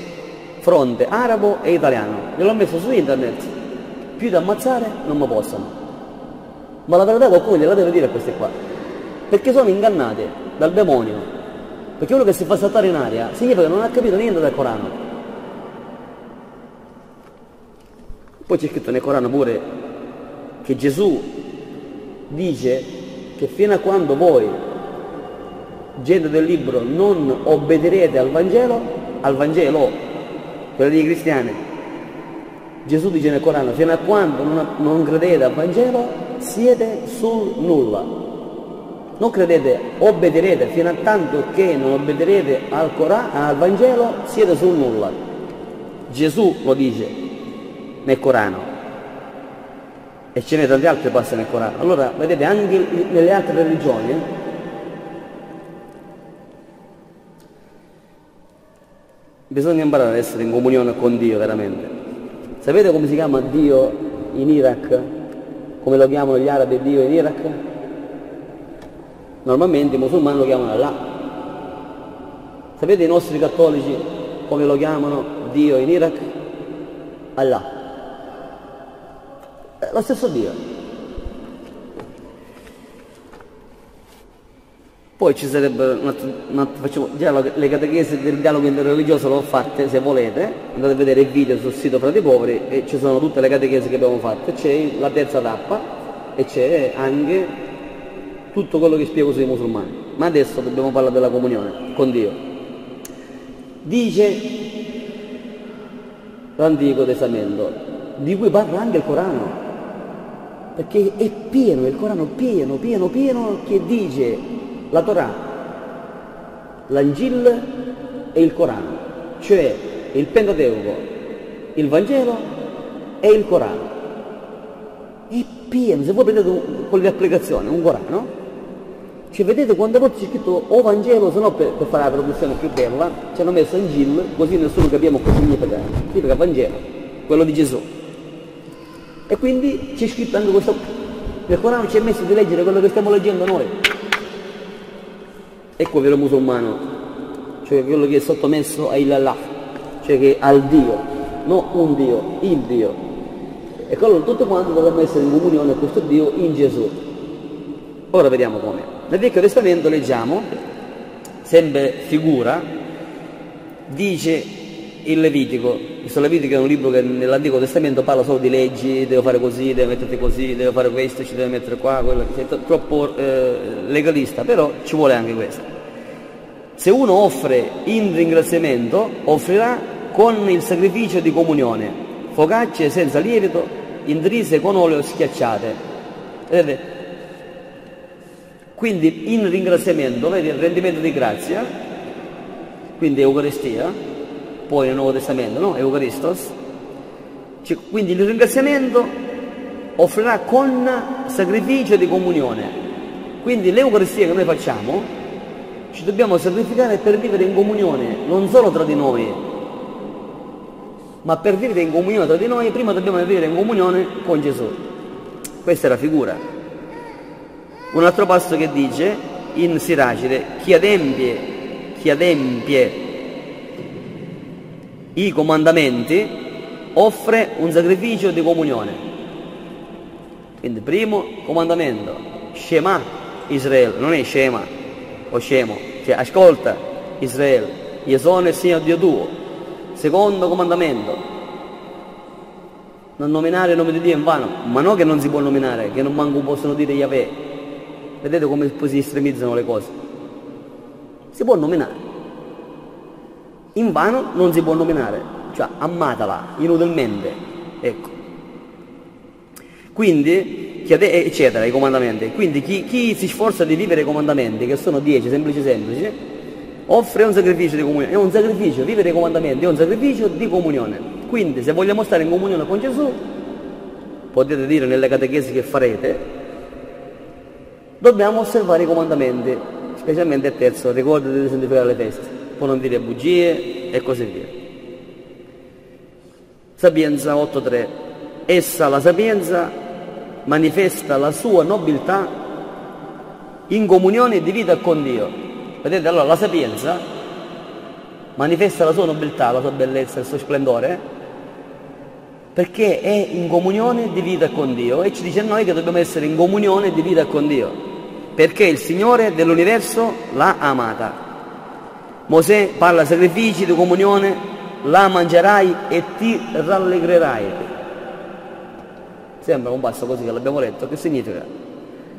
fronte arabo e italiano, gliel'ho messo su internet, più da ammazzare non mi possono. Ma la verità qualcuno gliela deve dire a questi qua, perché sono ingannati dal demonio, perché uno che si fa saltare in aria significa che non ha capito niente del Corano. Poi c'è scritto nel Corano pure che Gesù dice che fino a quando voi, gente del libro, non obbederete al Vangelo, al Vangelo, quello dei cristiani, Gesù dice nel Corano, fino a quando non, non credete al Vangelo, siete sul nulla. Non credete, obbederete fino a tanto che non obbederete al, Corano, al Vangelo, siete sul nulla. Gesù lo dice nel Corano e ce n'è tanti altri passi nel Corano. Allora, vedete, anche nelle altre religioni bisogna imparare ad essere in comunione con Dio veramente. Sapete come si chiama Dio in Iraq? Come lo chiamano gli arabi Dio in Iraq? Normalmente i musulmani lo chiamano Allah. Sapete i nostri cattolici come lo chiamano Dio in Iraq? Allah lo stesso Dio. Poi ci sarebbe, un attimo, un attimo, facciamo, già le catechesi del dialogo interreligioso le ho fatte, se volete, andate a vedere il video sul sito Frati Poveri e ci sono tutte le catechesi che abbiamo fatto, c'è la terza tappa e c'è anche tutto quello che spiego sui musulmani. Ma adesso dobbiamo parlare della comunione con Dio. Dice l'Antico Testamento, di cui parla anche il Corano, perché è pieno, il Corano pieno, pieno, pieno, che dice la Torah, l'Angil e il Corano, cioè il Pentateuco, il Vangelo e il Corano. È pieno, se voi prendete con le un Corano, cioè vedete quante volte c'è scritto o Vangelo, se no per, per, fare la traduzione più bella, ci hanno messo Angil, così nessuno capiamo cosa significa. Significa Vangelo, quello di Gesù. E quindi c'è scritto anche questo, nel Corano ci è messo di leggere quello che stiamo leggendo noi. Ecco il vero musulmano, cioè quello che è sottomesso a Allah, cioè che al Dio, non un Dio, il Dio. E allora tutti quanti dovremmo essere in comunione con questo Dio in Gesù. Ora vediamo come. Nel Vecchio Testamento leggiamo, sempre figura, dice il Levitico, il Levitico è un libro che nell'Antico Testamento parla solo di leggi, devo fare così, devo metterti così, devo fare questo, ci devo mettere qua, quello, è troppo eh, legalista, però ci vuole anche questo. Se uno offre in ringraziamento, offrirà con il sacrificio di comunione, focacce senza lievito, intrise con olio schiacciate. Vedete? Quindi in ringraziamento, vedi il rendimento di grazia, quindi Eucaristia, poi nel Nuovo Testamento, no? Eucaristos. Cioè, quindi il ringraziamento offrirà con sacrificio di comunione. Quindi l'Eucaristia che noi facciamo ci dobbiamo sacrificare per vivere in comunione, non solo tra di noi, ma per vivere in comunione tra di noi prima dobbiamo vivere in comunione con Gesù. Questa è la figura. Un altro passo che dice in Siracide, chi adempie, chi adempie i comandamenti, offre un sacrificio di comunione. Quindi primo comandamento, Shema Israele, non è Shema o Scemo, cioè ascolta Israele, io sono il Signore Dio tuo. Secondo comandamento, non nominare il nome di Dio in vano, ma non che non si può nominare, che non manco possono dire Yahweh. Vedete come si estremizzano le cose. Si può nominare in vano non si può nominare, cioè ammatala inutilmente. Ecco. Quindi chi ade- eccetera, i comandamenti. Quindi chi, chi si sforza di vivere i comandamenti, che sono dieci, semplici semplici, offre un sacrificio di comunione. È un sacrificio, vivere i comandamenti è un sacrificio di comunione. Quindi se vogliamo stare in comunione con Gesù, potete dire nelle catechesi che farete, dobbiamo osservare i comandamenti, specialmente il terzo, ricordati di santificare le feste, poi non dire bugie e così via. Sapienza 8.3. Essa, la sapienza, manifesta la sua nobiltà in comunione di vita con Dio. Vedete, allora la sapienza manifesta la sua nobiltà, la sua bellezza, il suo splendore, perché è in comunione di vita con Dio e ci dice a noi che dobbiamo essere in comunione di vita con Dio, perché il Signore dell'universo l'ha amata. Mosè parla sacrifici di comunione, la mangerai e ti rallegrerai. Sembra un passo così che l'abbiamo letto, che significa?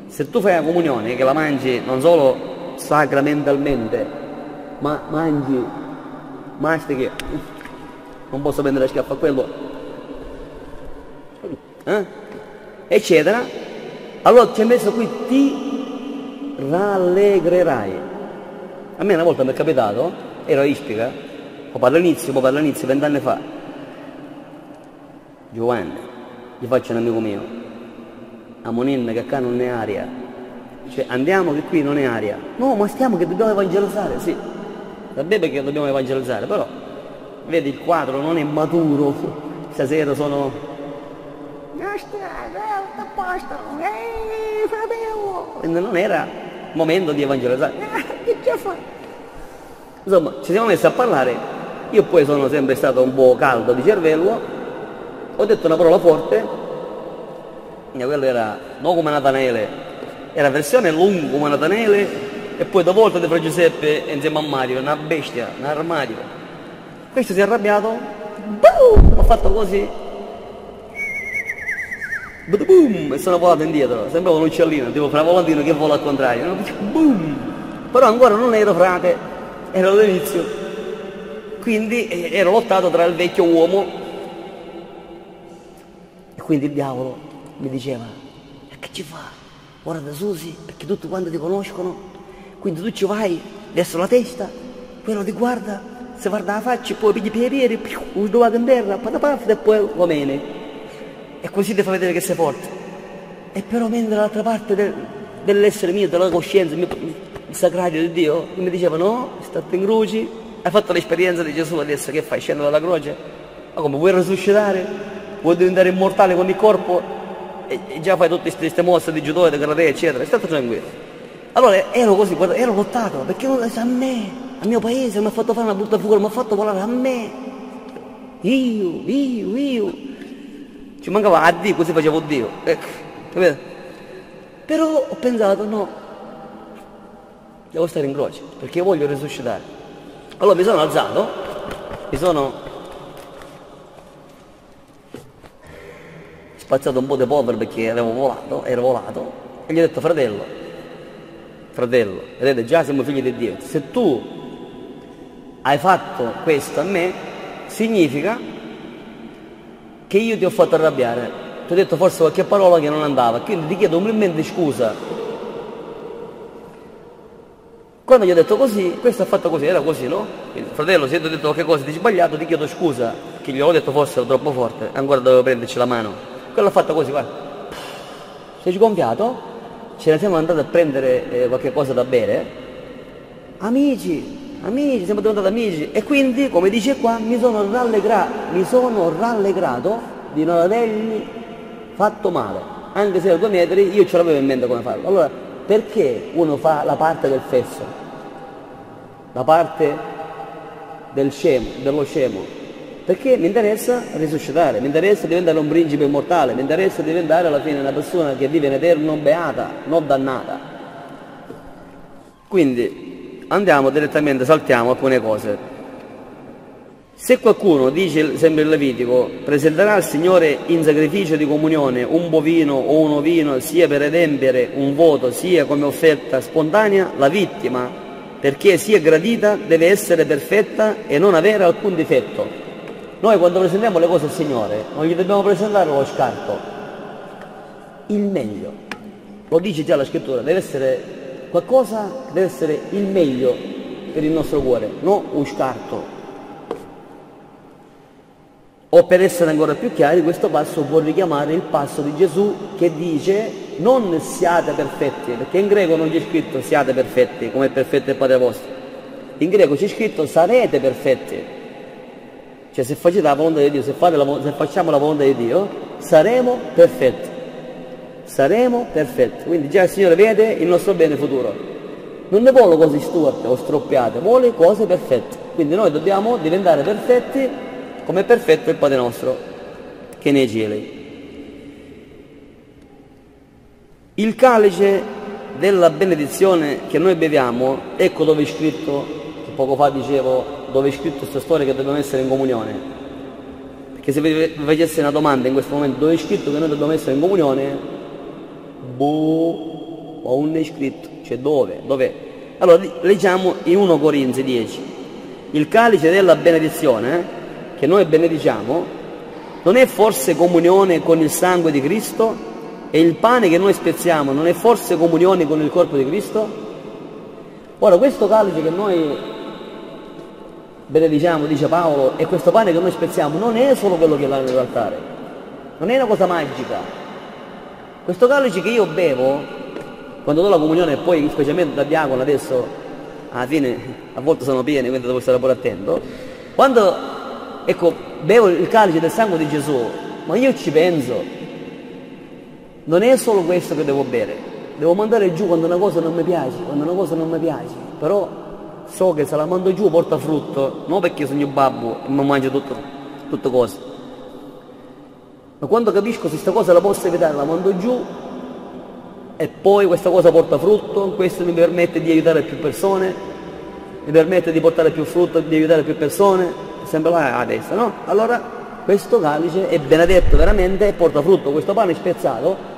Se tu fai la comunione, che la mangi non solo sacramentalmente, ma mangi, mastichi, non posso prendere schiaffo a quello, eh? eccetera, allora ci hai messo qui ti rallegrerai. A me una volta mi è capitato, ero a Ispica, o parlo all'inizio, poi parlo all'inizio, vent'anni fa, Giovanni, gli faccio un amico mio, a Monin che qua non è aria, cioè andiamo che qui non è aria, no ma stiamo che dobbiamo evangelizzare, sì, vabbè perché dobbiamo evangelizzare, però vedi il quadro non è maturo, stasera sono e non era momento di evangelizzare. Insomma, ci siamo messi a parlare, io poi sono sempre stato un po' caldo di cervello, ho detto una parola forte, e quello era non come Natanele, era versione lunga come Natanele, e poi dopo volta di Fra Giuseppe insieme a Mario, una bestia, un armadio. Questo si è arrabbiato, boom, ho fatto così, boom, e sono volato indietro, sembrava un uccellino, tipo fra volantino che vola al contrario, boom, però ancora non ero frate, ero all'inizio, quindi eh, ero lottato tra il vecchio uomo e quindi il diavolo mi diceva, e che ci fa? Guarda Susi, perché tutti quanti ti conoscono, quindi tu ci vai verso la testa, quello ti guarda, si guarda la faccia, poi pigli i piedi, più, sdovato in terra, patapaf, e poi lo mene e così ti fa vedere che sei forte. E però mentre dall'altra parte del, dell'essere mio, della coscienza, il, sacrario di Dio, mi diceva no, stai stato in croce, hai fatto l'esperienza di Gesù adesso che fai? Scendo dalla croce? Ma come vuoi risuscitare? Vuoi diventare immortale con il corpo? E, e già fai tutte queste mosse di judo, di karate, eccetera, è stato tranquillo. Allora ero così, guarda, ero lottato, perché non a me, al mio paese, mi ha fatto fare una brutta figura, mi ha fatto volare a me. Io, io, io ci mancava a Dio, così facevo Dio. Ecco, capito? Però ho pensato, no, devo stare in croce, perché voglio risuscitare. Allora mi sono alzato, mi sono spazzato un po' di polvere perché avevo volato, ero volato, e gli ho detto, fratello, fratello, vedete, già siamo figli di Dio, se tu hai fatto questo a me, significa che io ti ho fatto arrabbiare. Ti ho detto forse qualche parola che non andava, quindi ti chiedo umilmente scusa. Quando gli ho detto così, questo ha fatto così, era così, no? Quindi, fratello, se ti ho detto qualche cosa di sbagliato, ti chiedo scusa, che gli ho detto forse ero troppo forte, ancora dovevo prenderci la mano. Quello ha fatto così, guarda. Si è sgonfiato, ce ne siamo andati a prendere eh, qualche cosa da bere. Amici, amici, siamo diventati amici e quindi, come dice qua, mi sono, rallegra, mi sono rallegrato di non avergli fatto male, anche se a due metri io ce l'avevo in mente come farlo. Allora, perché uno fa la parte del fesso? La parte del scemo, dello scemo? Perché mi interessa risuscitare, mi interessa diventare un principe immortale, mi interessa diventare alla fine una persona che vive in eterno beata, non dannata. Quindi andiamo direttamente, saltiamo alcune cose. Se qualcuno dice, sempre il Levitico, presenterà al Signore in sacrificio di comunione un bovino o un ovino, sia per adempiere un voto, sia come offerta spontanea, la vittima, perché sia gradita, deve essere perfetta e non avere alcun difetto. Noi quando presentiamo le cose al Signore non gli dobbiamo presentare lo scarto, il meglio. Lo dice già la scrittura, deve essere qualcosa deve essere il meglio per il nostro cuore, non un scarto. O per essere ancora più chiari, questo passo può richiamare il passo di Gesù che dice non siate perfetti, perché in greco non c'è scritto siate perfetti, come è perfetto il Padre vostro. In greco c'è scritto sarete perfetti. Cioè se facete la volontà di Dio, se, la, se facciamo la volontà di Dio, saremo perfetti. Saremo perfetti. Quindi già il Signore vede il nostro bene futuro. Non ne vuole cose storte o stroppiate, vuole cose perfette. Quindi noi dobbiamo diventare perfetti come è perfetto il Padre nostro che nei cieli. Il calice della benedizione che noi beviamo, ecco dove è scritto, poco fa dicevo, dove è scritto questa storia che dobbiamo essere in comunione. Perché se vi facesse una domanda in questo momento dove è scritto che noi dobbiamo essere in comunione, boh, o non è scritto, cioè dove, dov'è? Allora leggiamo in 1 Corinzi 10. Il calice della benedizione che noi benediciamo non è forse comunione con il sangue di Cristo? E il pane che noi spezziamo non è forse comunione con il corpo di Cristo? Ora, questo calice che noi benediciamo, dice Paolo, e questo pane che noi spezziamo non è solo quello che va nell'altare, non è una cosa magica. Questo calice che io bevo, quando do la comunione e poi specialmente da diacono adesso, alla fine a volte sono pieni, quindi devo stare pure attento, quando ecco, bevo il calice del sangue di Gesù, ma io ci penso, non è solo questo che devo bere, devo mandare giù quando una cosa non mi piace, quando una cosa non mi piace, però so che se la mando giù porta frutto, non perché sono babbo e mi mangio tutto, tutte cose. Ma quando capisco se questa cosa la posso evitare, la mando giù e poi questa cosa porta frutto, questo mi permette di aiutare più persone, mi permette di portare più frutto, di aiutare più persone, sempre là a destra, no? Allora questo calice è benedetto veramente e porta frutto, questo pane spezzato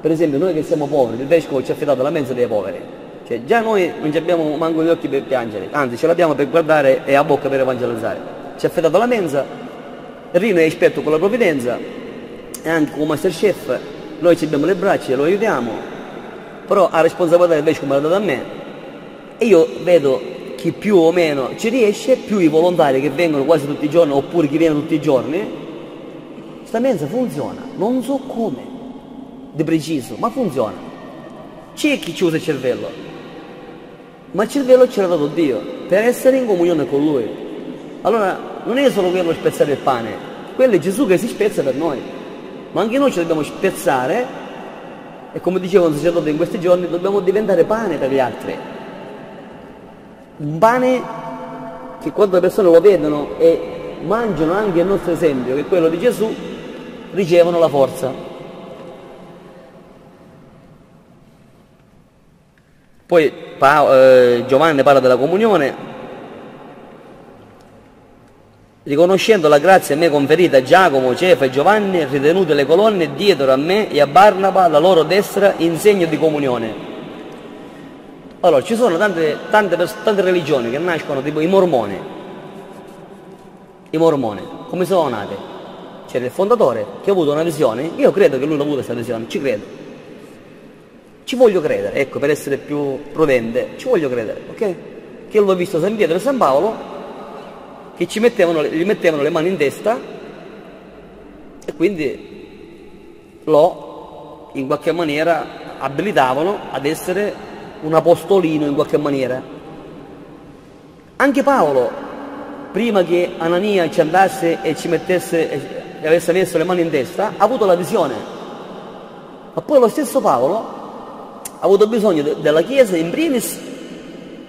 per esempio noi che siamo poveri, il vescovo ci ha affidato la mensa dei poveri, cioè già noi non abbiamo manco gli occhi per piangere, anzi ce l'abbiamo per guardare e a bocca per evangelizzare. Ci ha affidato la mensa, Rino è esperto con la provvidenza e anche come masterchef noi ci abbiamo le braccia lo aiutiamo, però la responsabilità del vescovo me l'ha data a me e io vedo chi più o meno ci riesce, più i volontari che vengono quasi tutti i giorni oppure chi viene tutti i giorni, questa mensa funziona, non so come di preciso, ma funziona. C'è chi ci usa il cervello, ma il cervello ce l'ha dato Dio per essere in comunione con Lui. Allora non è solo quello spezzare il pane, quello è Gesù che si spezza per noi, ma anche noi ci dobbiamo spezzare e come diceva un sacerdote in questi giorni dobbiamo diventare pane per gli altri. Un pane che quando le persone lo vedono e mangiano anche il nostro esempio, che è quello di Gesù, ricevono la forza. Poi Paolo, eh, Giovanni parla della comunione, riconoscendo la grazia a me conferita Giacomo, Cefa e Giovanni, ritenute le colonne, diedero a me e a Barnaba la loro destra in segno di comunione. Allora, ci sono tante, tante, tante religioni che nascono, tipo i mormoni. I mormoni, come sono nate? C'era il fondatore che ha avuto una visione, io credo che lui ha avuto questa visione, ci credo ci voglio credere, ecco, per essere più prudente, ci voglio credere, ok? Che l'ho visto San Pietro e San Paolo, che ci mettevano, gli mettevano le mani in testa e quindi lo, in qualche maniera, abilitavano ad essere un apostolino in qualche maniera. Anche Paolo, prima che Anania ci andasse e ci mettesse e avesse messo le mani in testa, ha avuto la visione. Ma poi lo stesso Paolo ha avuto bisogno de della Chiesa in primis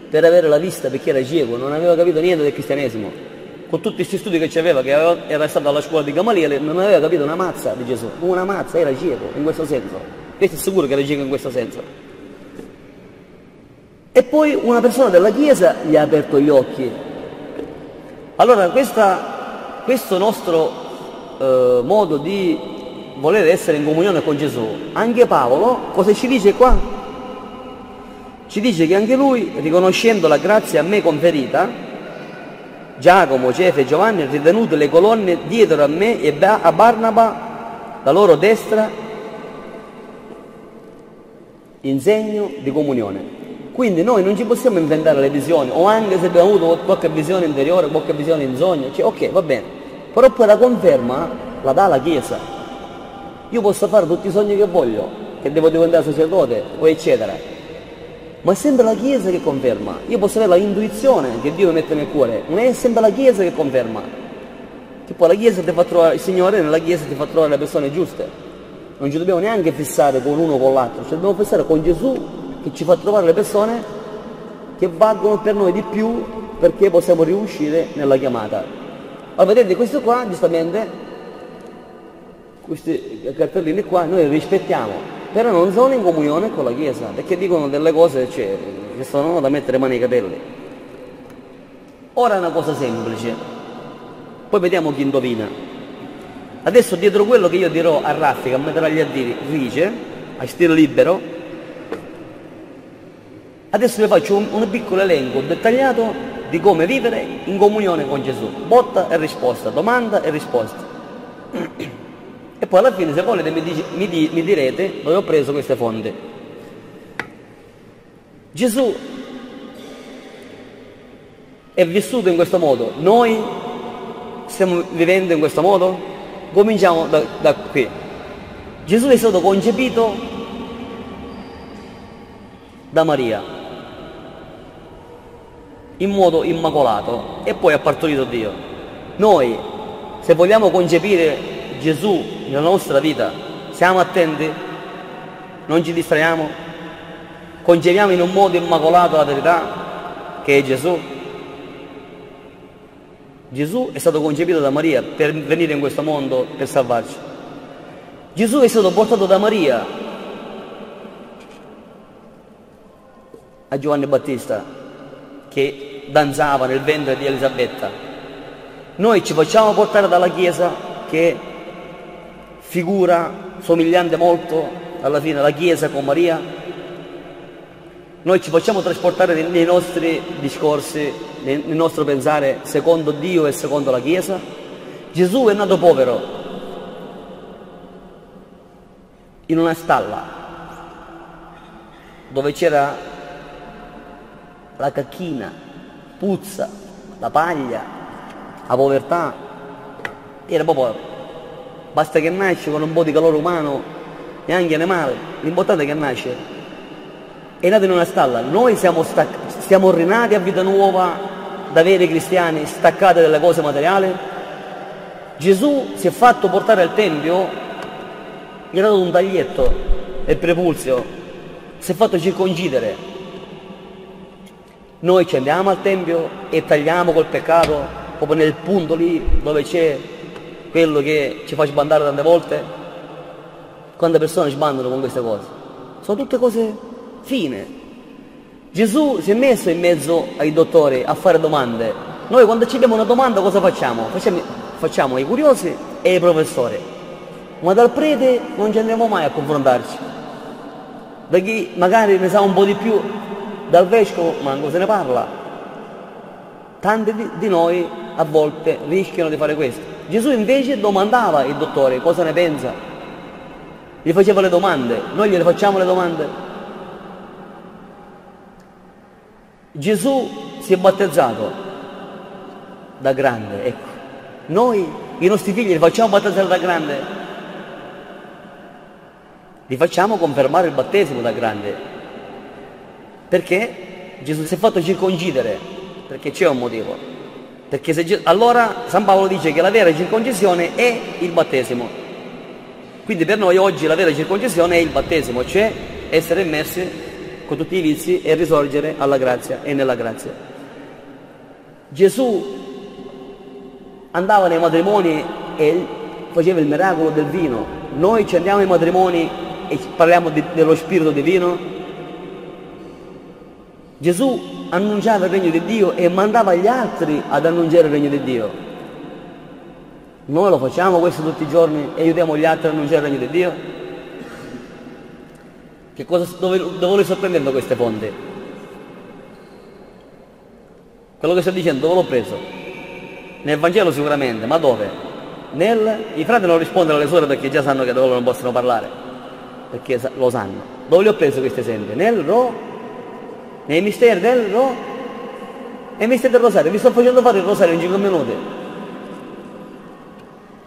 per avere la vista perché era cieco, non aveva capito niente del cristianesimo. Con tutti questi studi che aveva, che aveva, era stato alla scuola di Gamaliele, non aveva capito una mazza di Gesù, una mazza, era cieco in questo senso. Questo è sicuro che era cieco in questo senso. E poi una persona della Chiesa gli ha aperto gli occhi. Allora questa, questo nostro eh, modo di voler essere in comunione con Gesù, anche Paolo, cosa ci dice qua? ci dice che anche lui, riconoscendo la grazia a me conferita, Giacomo, Cefe e Giovanni, ritenute le colonne dietro a me e a Barnaba, la loro destra, in segno di comunione. Quindi noi non ci possiamo inventare le visioni, o anche se abbiamo avuto qualche visione interiore, qualche visione in sogno, cioè, ok, va bene, però poi la conferma la dà la Chiesa. Io posso fare tutti i sogni che voglio, che devo diventare sacerdote, o eccetera, ma è sempre la Chiesa che conferma. Io posso avere la intuizione che Dio mi mette nel cuore, ma è sempre la Chiesa che conferma. Che poi la Chiesa ti fa trovare, il Signore nella Chiesa ti fa trovare le persone giuste. Non ci dobbiamo neanche fissare con uno o con l'altro, ci dobbiamo fissare con Gesù che ci fa trovare le persone che valgono per noi di più perché possiamo riuscire nella chiamata. Allora vedete questo qua, giustamente, questi cartellini qua noi li rispettiamo, però non sono in comunione con la Chiesa, perché dicono delle cose cioè, che sono da mettere mani ai capelli. Ora è una cosa semplice, poi vediamo chi indovina. Adesso dietro quello che io dirò a Raffica, a metterà gli addiri, Rice, a stile libero, Adesso vi faccio un, un piccolo elenco dettagliato di come vivere in comunione con Gesù. Botta e risposta, domanda e risposta. E poi alla fine, se volete, mi, dici, mi, di, mi direte dove ho preso queste fonti. Gesù è vissuto in questo modo, noi stiamo vivendo in questo modo? Cominciamo da, da qui. Gesù è stato concepito da Maria in modo immacolato e poi ha partorito Dio. Noi, se vogliamo concepire Gesù nella nostra vita, siamo attenti, non ci distraiamo, concepiamo in un modo immacolato la verità, che è Gesù. Gesù è stato concepito da Maria per venire in questo mondo per salvarci. Gesù è stato portato da Maria a Giovanni Battista che danzava nel ventre di Elisabetta. Noi ci facciamo portare dalla Chiesa che figura somigliante molto alla fine alla Chiesa con Maria. Noi ci facciamo trasportare nei nostri discorsi, nel nostro pensare secondo Dio e secondo la Chiesa. Gesù è nato povero in una stalla dove c'era la cacchina puzza, la paglia, la povertà, era proprio, basta che nasce con un po' di calore umano, neanche animale, l'importante è che nasce. È nato in una stalla, noi siamo, stac- siamo rinati a vita nuova da veri cristiani staccati dalle cose materiali. Gesù si è fatto portare al Tempio, gli ha dato un taglietto nel prepulsio, si è fatto circoncidere, noi ci andiamo al Tempio e tagliamo col peccato proprio nel punto lì dove c'è quello che ci fa sbandare tante volte. Quante persone sbandano con queste cose? Sono tutte cose fine. Gesù si è messo in mezzo ai dottori a fare domande. Noi quando ci abbiamo una domanda cosa facciamo? Facciamo, facciamo i curiosi e i professori. Ma dal prete non ci andremo mai a confrontarci. Da chi magari ne sa un po' di più dal vescovo manco se ne parla. Tanti di, noi a volte rischiano di fare questo. Gesù invece domandava il dottore cosa ne pensa, gli faceva le domande, noi gliele facciamo le domande. Gesù si è battezzato da grande, ecco. Noi i nostri figli li facciamo battezzare da grande, li facciamo confermare il battesimo da grande. Perché Gesù si è fatto circoncidere? Perché c'è un motivo. Perché se, allora San Paolo dice che la vera circoncisione è il battesimo. Quindi per noi oggi la vera circoncisione è il battesimo, cioè essere immersi con tutti i vizi e risorgere alla grazia e nella grazia. Gesù andava nei matrimoni e faceva il miracolo del vino. Noi ci andiamo ai matrimoni e parliamo di, dello spirito divino Gesù annunciava il regno di Dio e mandava gli altri ad annunciare il regno di Dio. Noi lo facciamo questo tutti i giorni e aiutiamo gli altri ad annunciare il regno di Dio? Che cosa, dove, dove le sto prendendo queste fonti? Quello che sto dicendo dove l'ho preso? Nel Vangelo sicuramente, ma dove? Nel, I frati non rispondono alle suore perché già sanno che da loro non possono parlare. perché lo sanno. Dove li ho preso questi esempi? Nel Ro, nei misteri del Ro, nei misteri del Rosario. Vi sto facendo fare il Rosario in 5 minuti.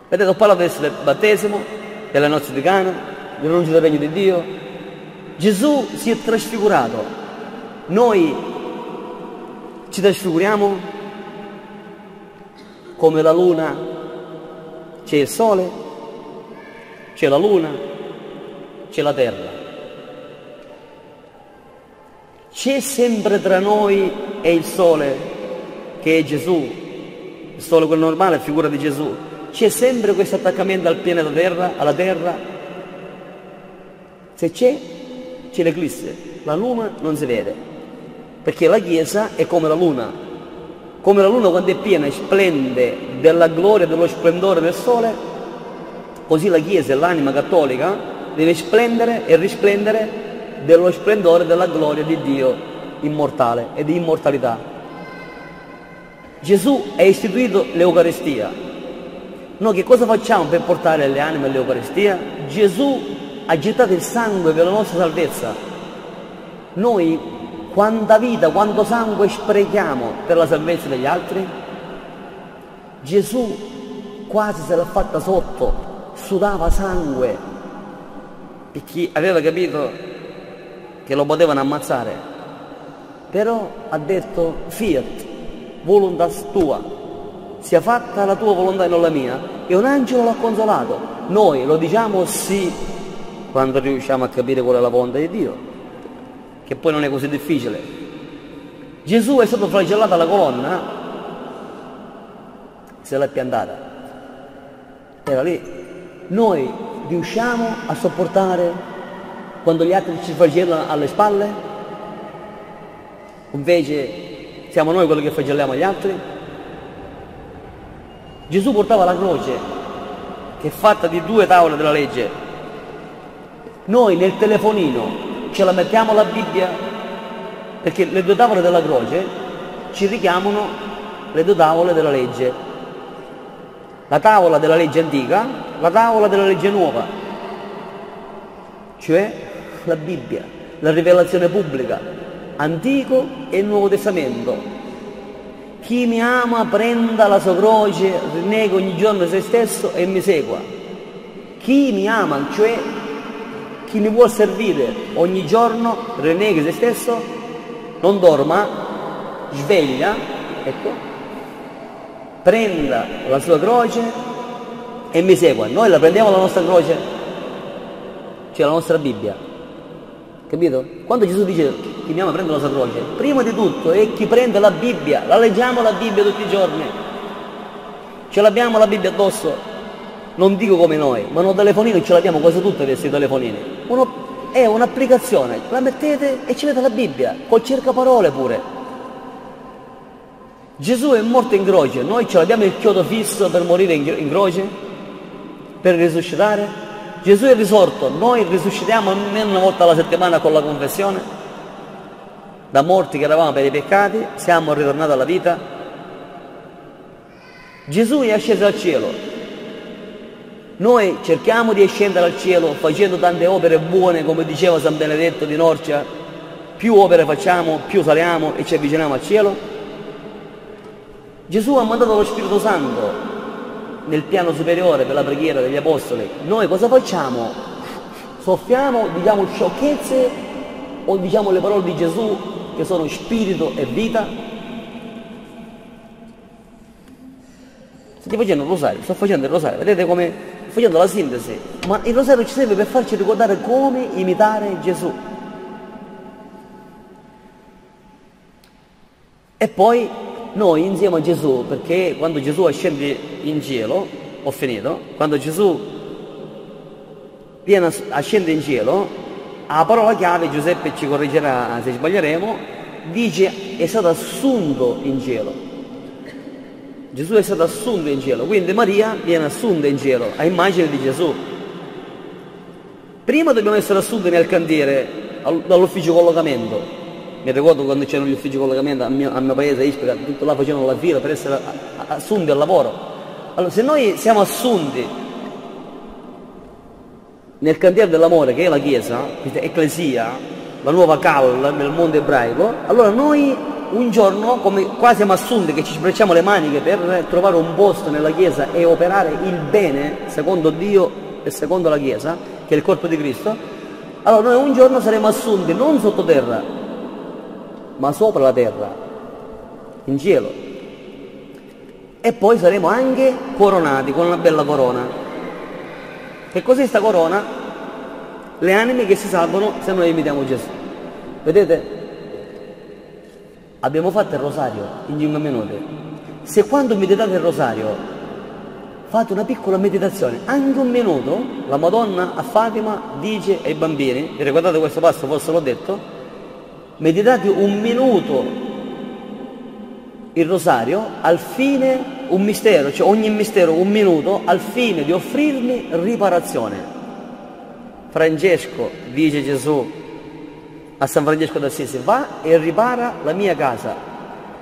Vedete, ho parlato adesso del battesimo, della nozze di Cana, dell'annuncio del regno di Dio. Gesù si è trasfigurato. Noi ci trasfiguriamo come la luna. C'è il sole, c'è la luna, c'è la terra. C'è sempre tra noi e il sole, che è Gesù, il sole quello normale, figura di Gesù. C'è sempre questo attaccamento al pianeta Terra, alla Terra. Se c'è, c'è l'eclisse. La luna non si vede, perché la Chiesa è come la luna. Come la luna quando è piena splende della gloria, dello splendore del sole, così la Chiesa e l'anima cattolica deve splendere e risplendere dello splendore della gloria di Dio immortale e di immortalità. Gesù ha istituito l'Eucaristia. Noi che cosa facciamo per portare le anime all'Eucaristia? Gesù ha gettato il sangue per la nostra salvezza. Noi quanta vita, quanto sangue sprechiamo per la salvezza degli altri? Gesù quasi se l'ha fatta sotto, sudava sangue chi aveva capito che lo potevano ammazzare, però ha detto fiat, voluntas tua, sia fatta la tua volontà e non la mia, e un angelo l'ha consolato. Noi lo diciamo sì quando riusciamo a capire qual è la volontà di Dio, che poi non è così difficile. Gesù è stato flagellato alla colonna, se l'è piantata, era lì. Noi riusciamo a sopportare quando gli altri ci flagellano alle spalle? Invece siamo noi quelli che flagelliamo gli altri? Gesù portava la croce, che è fatta di due tavole della legge. Noi nel telefonino ce la mettiamo la Bibbia, perché le due tavole della croce ci richiamano le due tavole della legge. La tavola della legge antica, la tavola della legge nuova, cioè la Bibbia, la rivelazione pubblica, Antico e Nuovo Testamento. Chi mi ama prenda la sua croce, rinnega ogni giorno se stesso e mi segua. Chi mi ama, cioè chi mi vuol servire ogni giorno, rinnega se stesso, non dorma, sveglia, ecco, prenda la sua croce e mi segua. Noi la prendiamo la nostra croce, cioè la nostra Bibbia. Capito? Quando Gesù dice chi mi ama prende la sua croce, prima di tutto è chi prende la Bibbia, la leggiamo la Bibbia tutti i giorni. Ce l'abbiamo la Bibbia addosso, non dico come noi, ma un telefonino ce l'abbiamo quasi tutti questi telefonini. Uno, è un'applicazione, la mettete e ci mette la Bibbia, col cercaparole pure. Gesù è morto in croce, noi ce l'abbiamo il chiodo fisso per morire in croce, per risuscitare. Gesù è risorto, noi risuscitiamo almeno una volta alla settimana con la confessione, da morti che eravamo per i peccati, siamo ritornati alla vita. Gesù è asceso al cielo. Noi cerchiamo di scendere al cielo facendo tante opere buone, come diceva San Benedetto di Norcia, più opere facciamo, più saliamo e ci avviciniamo al cielo. Gesù ha mandato lo Spirito Santo nel piano superiore per la preghiera degli Apostoli, noi cosa facciamo? Soffiamo, diciamo sciocchezze o diciamo le parole di Gesù che sono spirito e vita? State facendo il rosario, sto facendo il rosario, vedete come facendo la sintesi, ma il rosario ci serve per farci ricordare come imitare Gesù. E poi noi insieme a Gesù, perché quando Gesù ascende in cielo, ho finito, quando Gesù viene, ascende in cielo, la parola chiave, Giuseppe ci correggerà se sbaglieremo, dice è stato assunto in cielo. Gesù è stato assunto in cielo, quindi Maria viene assunta in cielo, a immagine di Gesù. Prima dobbiamo essere assunti nel cantiere, dall'ufficio collocamento, mi ricordo quando c'erano gli uffici di collocamento a mio, a mio paese, Ispica, tutto là facevano la fila per essere assunti al lavoro. Allora, se noi siamo assunti nel cantiere dell'amore che è la Chiesa, questa ecclesia, la nuova cal nel mondo ebraico, allora noi un giorno, come qua siamo assunti che ci sprecciamo le maniche per trovare un posto nella Chiesa e operare il bene secondo Dio e secondo la Chiesa, che è il corpo di Cristo, allora noi un giorno saremo assunti non sottoterra, ma sopra la terra, in cielo. E poi saremo anche coronati con una bella corona. Che cos'è sta corona? Le anime che si salvano se noi imitiamo Gesù. Vedete? Abbiamo fatto il rosario in 5 minuti. Se quando meditate il rosario fate una piccola meditazione, anche un minuto, la Madonna a Fatima dice ai bambini, vi ricordate questo passo, forse l'ho detto, meditate un minuto il rosario al fine, un mistero, cioè ogni mistero un minuto, al fine di offrirmi riparazione. Francesco, dice Gesù, a San Francesco d'Assisi, va e ripara la mia casa.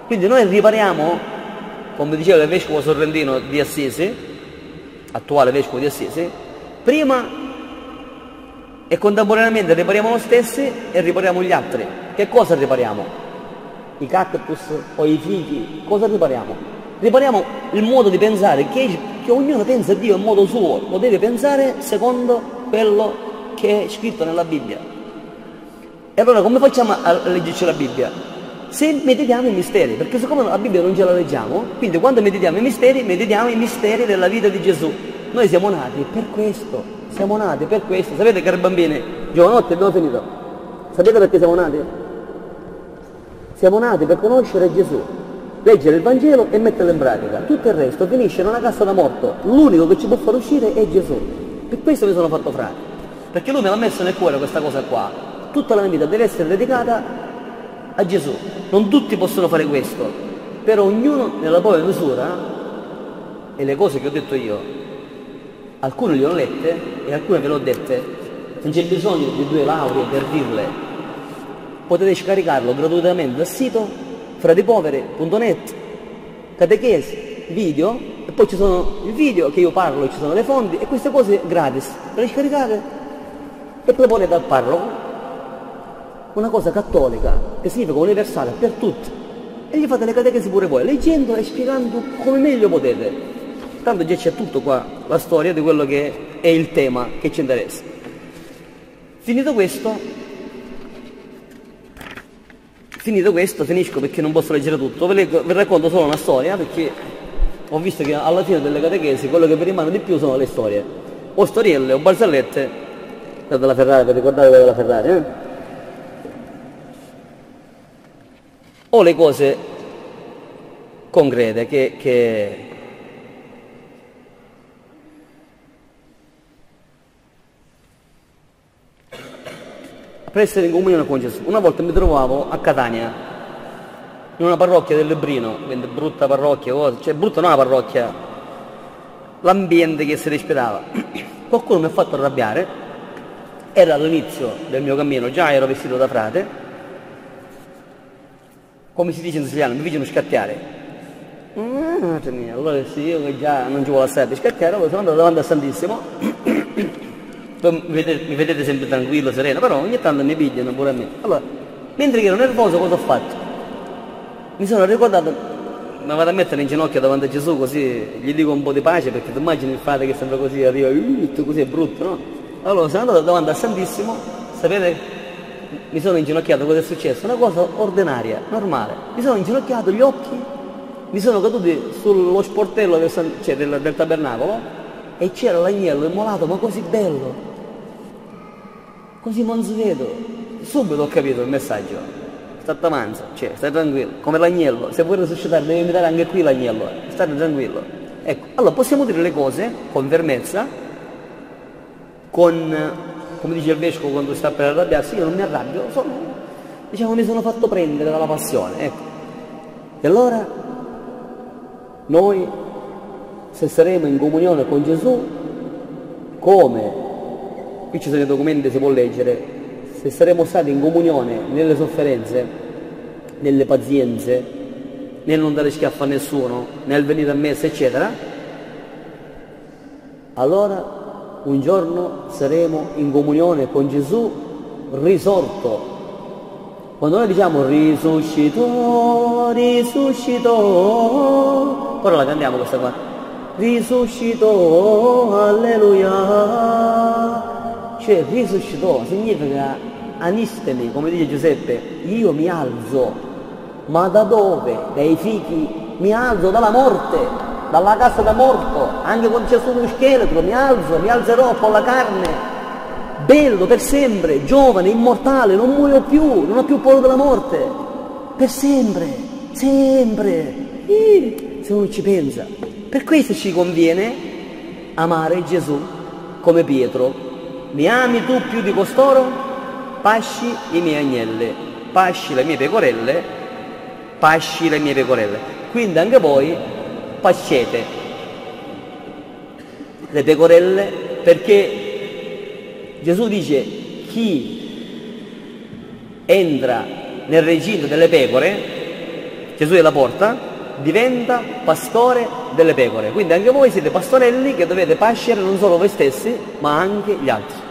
Quindi noi ripariamo, come diceva il vescovo sorrentino di Assisi, attuale vescovo di Assisi, prima e contemporaneamente ripariamo noi stessi e ripariamo gli altri. Che cosa ripariamo? I cactus o i fichi? Cosa ripariamo? Ripariamo il modo di pensare, che, che ognuno pensa a Dio in modo suo, lo deve pensare secondo quello che è scritto nella Bibbia. E allora come facciamo a leggerci la Bibbia? Se meditiamo i misteri, perché siccome la Bibbia non ce la leggiamo, quindi quando meditiamo i misteri, meditiamo i misteri della vita di Gesù. Noi siamo nati per questo, siamo nati per questo. Sapete cari bambini, giovanotti abbiamo finito. Sapete perché siamo nati? Siamo nati per conoscere Gesù, leggere il Vangelo e metterlo in pratica. Tutto il resto finisce in una cassa da morto. L'unico che ci può far uscire è Gesù. Per questo mi sono fatto frate. Perché lui mi ha messo nel cuore questa cosa qua tutta la mia vita deve essere dedicata a Gesù. Non tutti possono fare questo, però ognuno nella propria misura, e le cose che ho detto io, alcune le ho lette e alcune ve le ho dette, non c'è bisogno di due lauree per dirle. Potete scaricarlo gratuitamente dal sito fratipovere.net, catechesi, video, e poi ci sono i video che io parlo, ci sono le fonti e queste cose gratis. Le scaricate e poi volete al parroco una cosa cattolica che significa universale per tutti e gli fate le catechesi pure voi, leggendo e spiegando come meglio potete. Tanto già c'è tutto qua, la storia di quello che è il tema che ci interessa. Finito questo, finito questo, finisco perché non posso leggere tutto, ve, leggo, vi racconto solo una storia perché ho visto che alla fine delle catechesi quello che vi rimane di più sono le storie, o storielle o barzellette, della Ferrari, vi ricordate quella della Ferrari, eh? o le cose concrete che, che per essere in comunione con Gesù. Una volta mi trovavo a Catania, in una parrocchia del Lebrino, quindi brutta parrocchia, cioè brutta non una parrocchia, l'ambiente che si respirava. Qualcuno mi ha fatto arrabbiare, era all'inizio del mio cammino, già ero vestito da frate, come si dice in siciliano, mi fecero scattiare. Mia, allora sì, io che già non ci vuole assai per scattiare, allora sono andato davanti al Santissimo, vedete, mi vedete, sempre tranquillo, sereno, però ogni tanto mi pigliano pure a me. Allora, mentre ero nervoso cosa ho fatto? Mi sono ricordato, mi vado a mettere in ginocchio davanti a Gesù così gli dico un po' di pace perché tu immagini il frate che sembra così, arriva, uh, così è brutto, no? Allora sono andato davanti al Santissimo, sapete mi sono inginocchiato, cosa è successo? Una cosa ordinaria, normale. Mi sono inginocchiato, gli occhi mi sono caduti sullo sportello del, cioè del, del tabernacolo e c'era l'agnello immolato, ma così bello, così mansueto. Subito ho capito il messaggio. State avanza, cioè, stai tranquillo, come l'agnello. Se vuoi risuscitare devi imitare anche qui l'agnello, state tranquillo. Ecco, allora possiamo dire le cose con fermezza, con come dice il vescovo quando sta per arrabbiarsi, io non mi arrabbio, sono, diciamo mi sono fatto prendere dalla passione, ecco. E allora noi, se saremo in comunione con Gesù, come, qui ci sono i documenti, si può leggere, se saremo stati in comunione nelle sofferenze, nelle pazienze, nel non dare schiaffo a nessuno, nel venire a messa, eccetera, allora un giorno saremo in comunione con Gesù risorto. Quando noi diciamo risuscitò, risuscitò, ora la cantiamo questa qua, risuscitò, alleluia, cioè risuscitò significa anistemi, come dice Giuseppe, io mi alzo, ma da dove? Dai fichi, mi alzo dalla morte, dalla casa da morto, anche quando c'è solo uno scheletro, mi alzo, mi alzerò con la carne, bello per sempre, giovane, immortale, non muoio più, non ho più paura della morte, per sempre, sempre, se uno ci pensa. Per questo ci conviene amare Gesù come Pietro. Mi ami tu più di costoro? Pasci i miei agnelli, pasci le mie pecorelle, pasci le mie pecorelle. Quindi anche voi pascete le pecorelle perché Gesù dice chi entra nel recinto delle pecore, Gesù è la porta, diventa pastore delle pecore. Quindi anche voi siete pastorelli che dovete pascere non solo voi stessi, ma anche gli altri.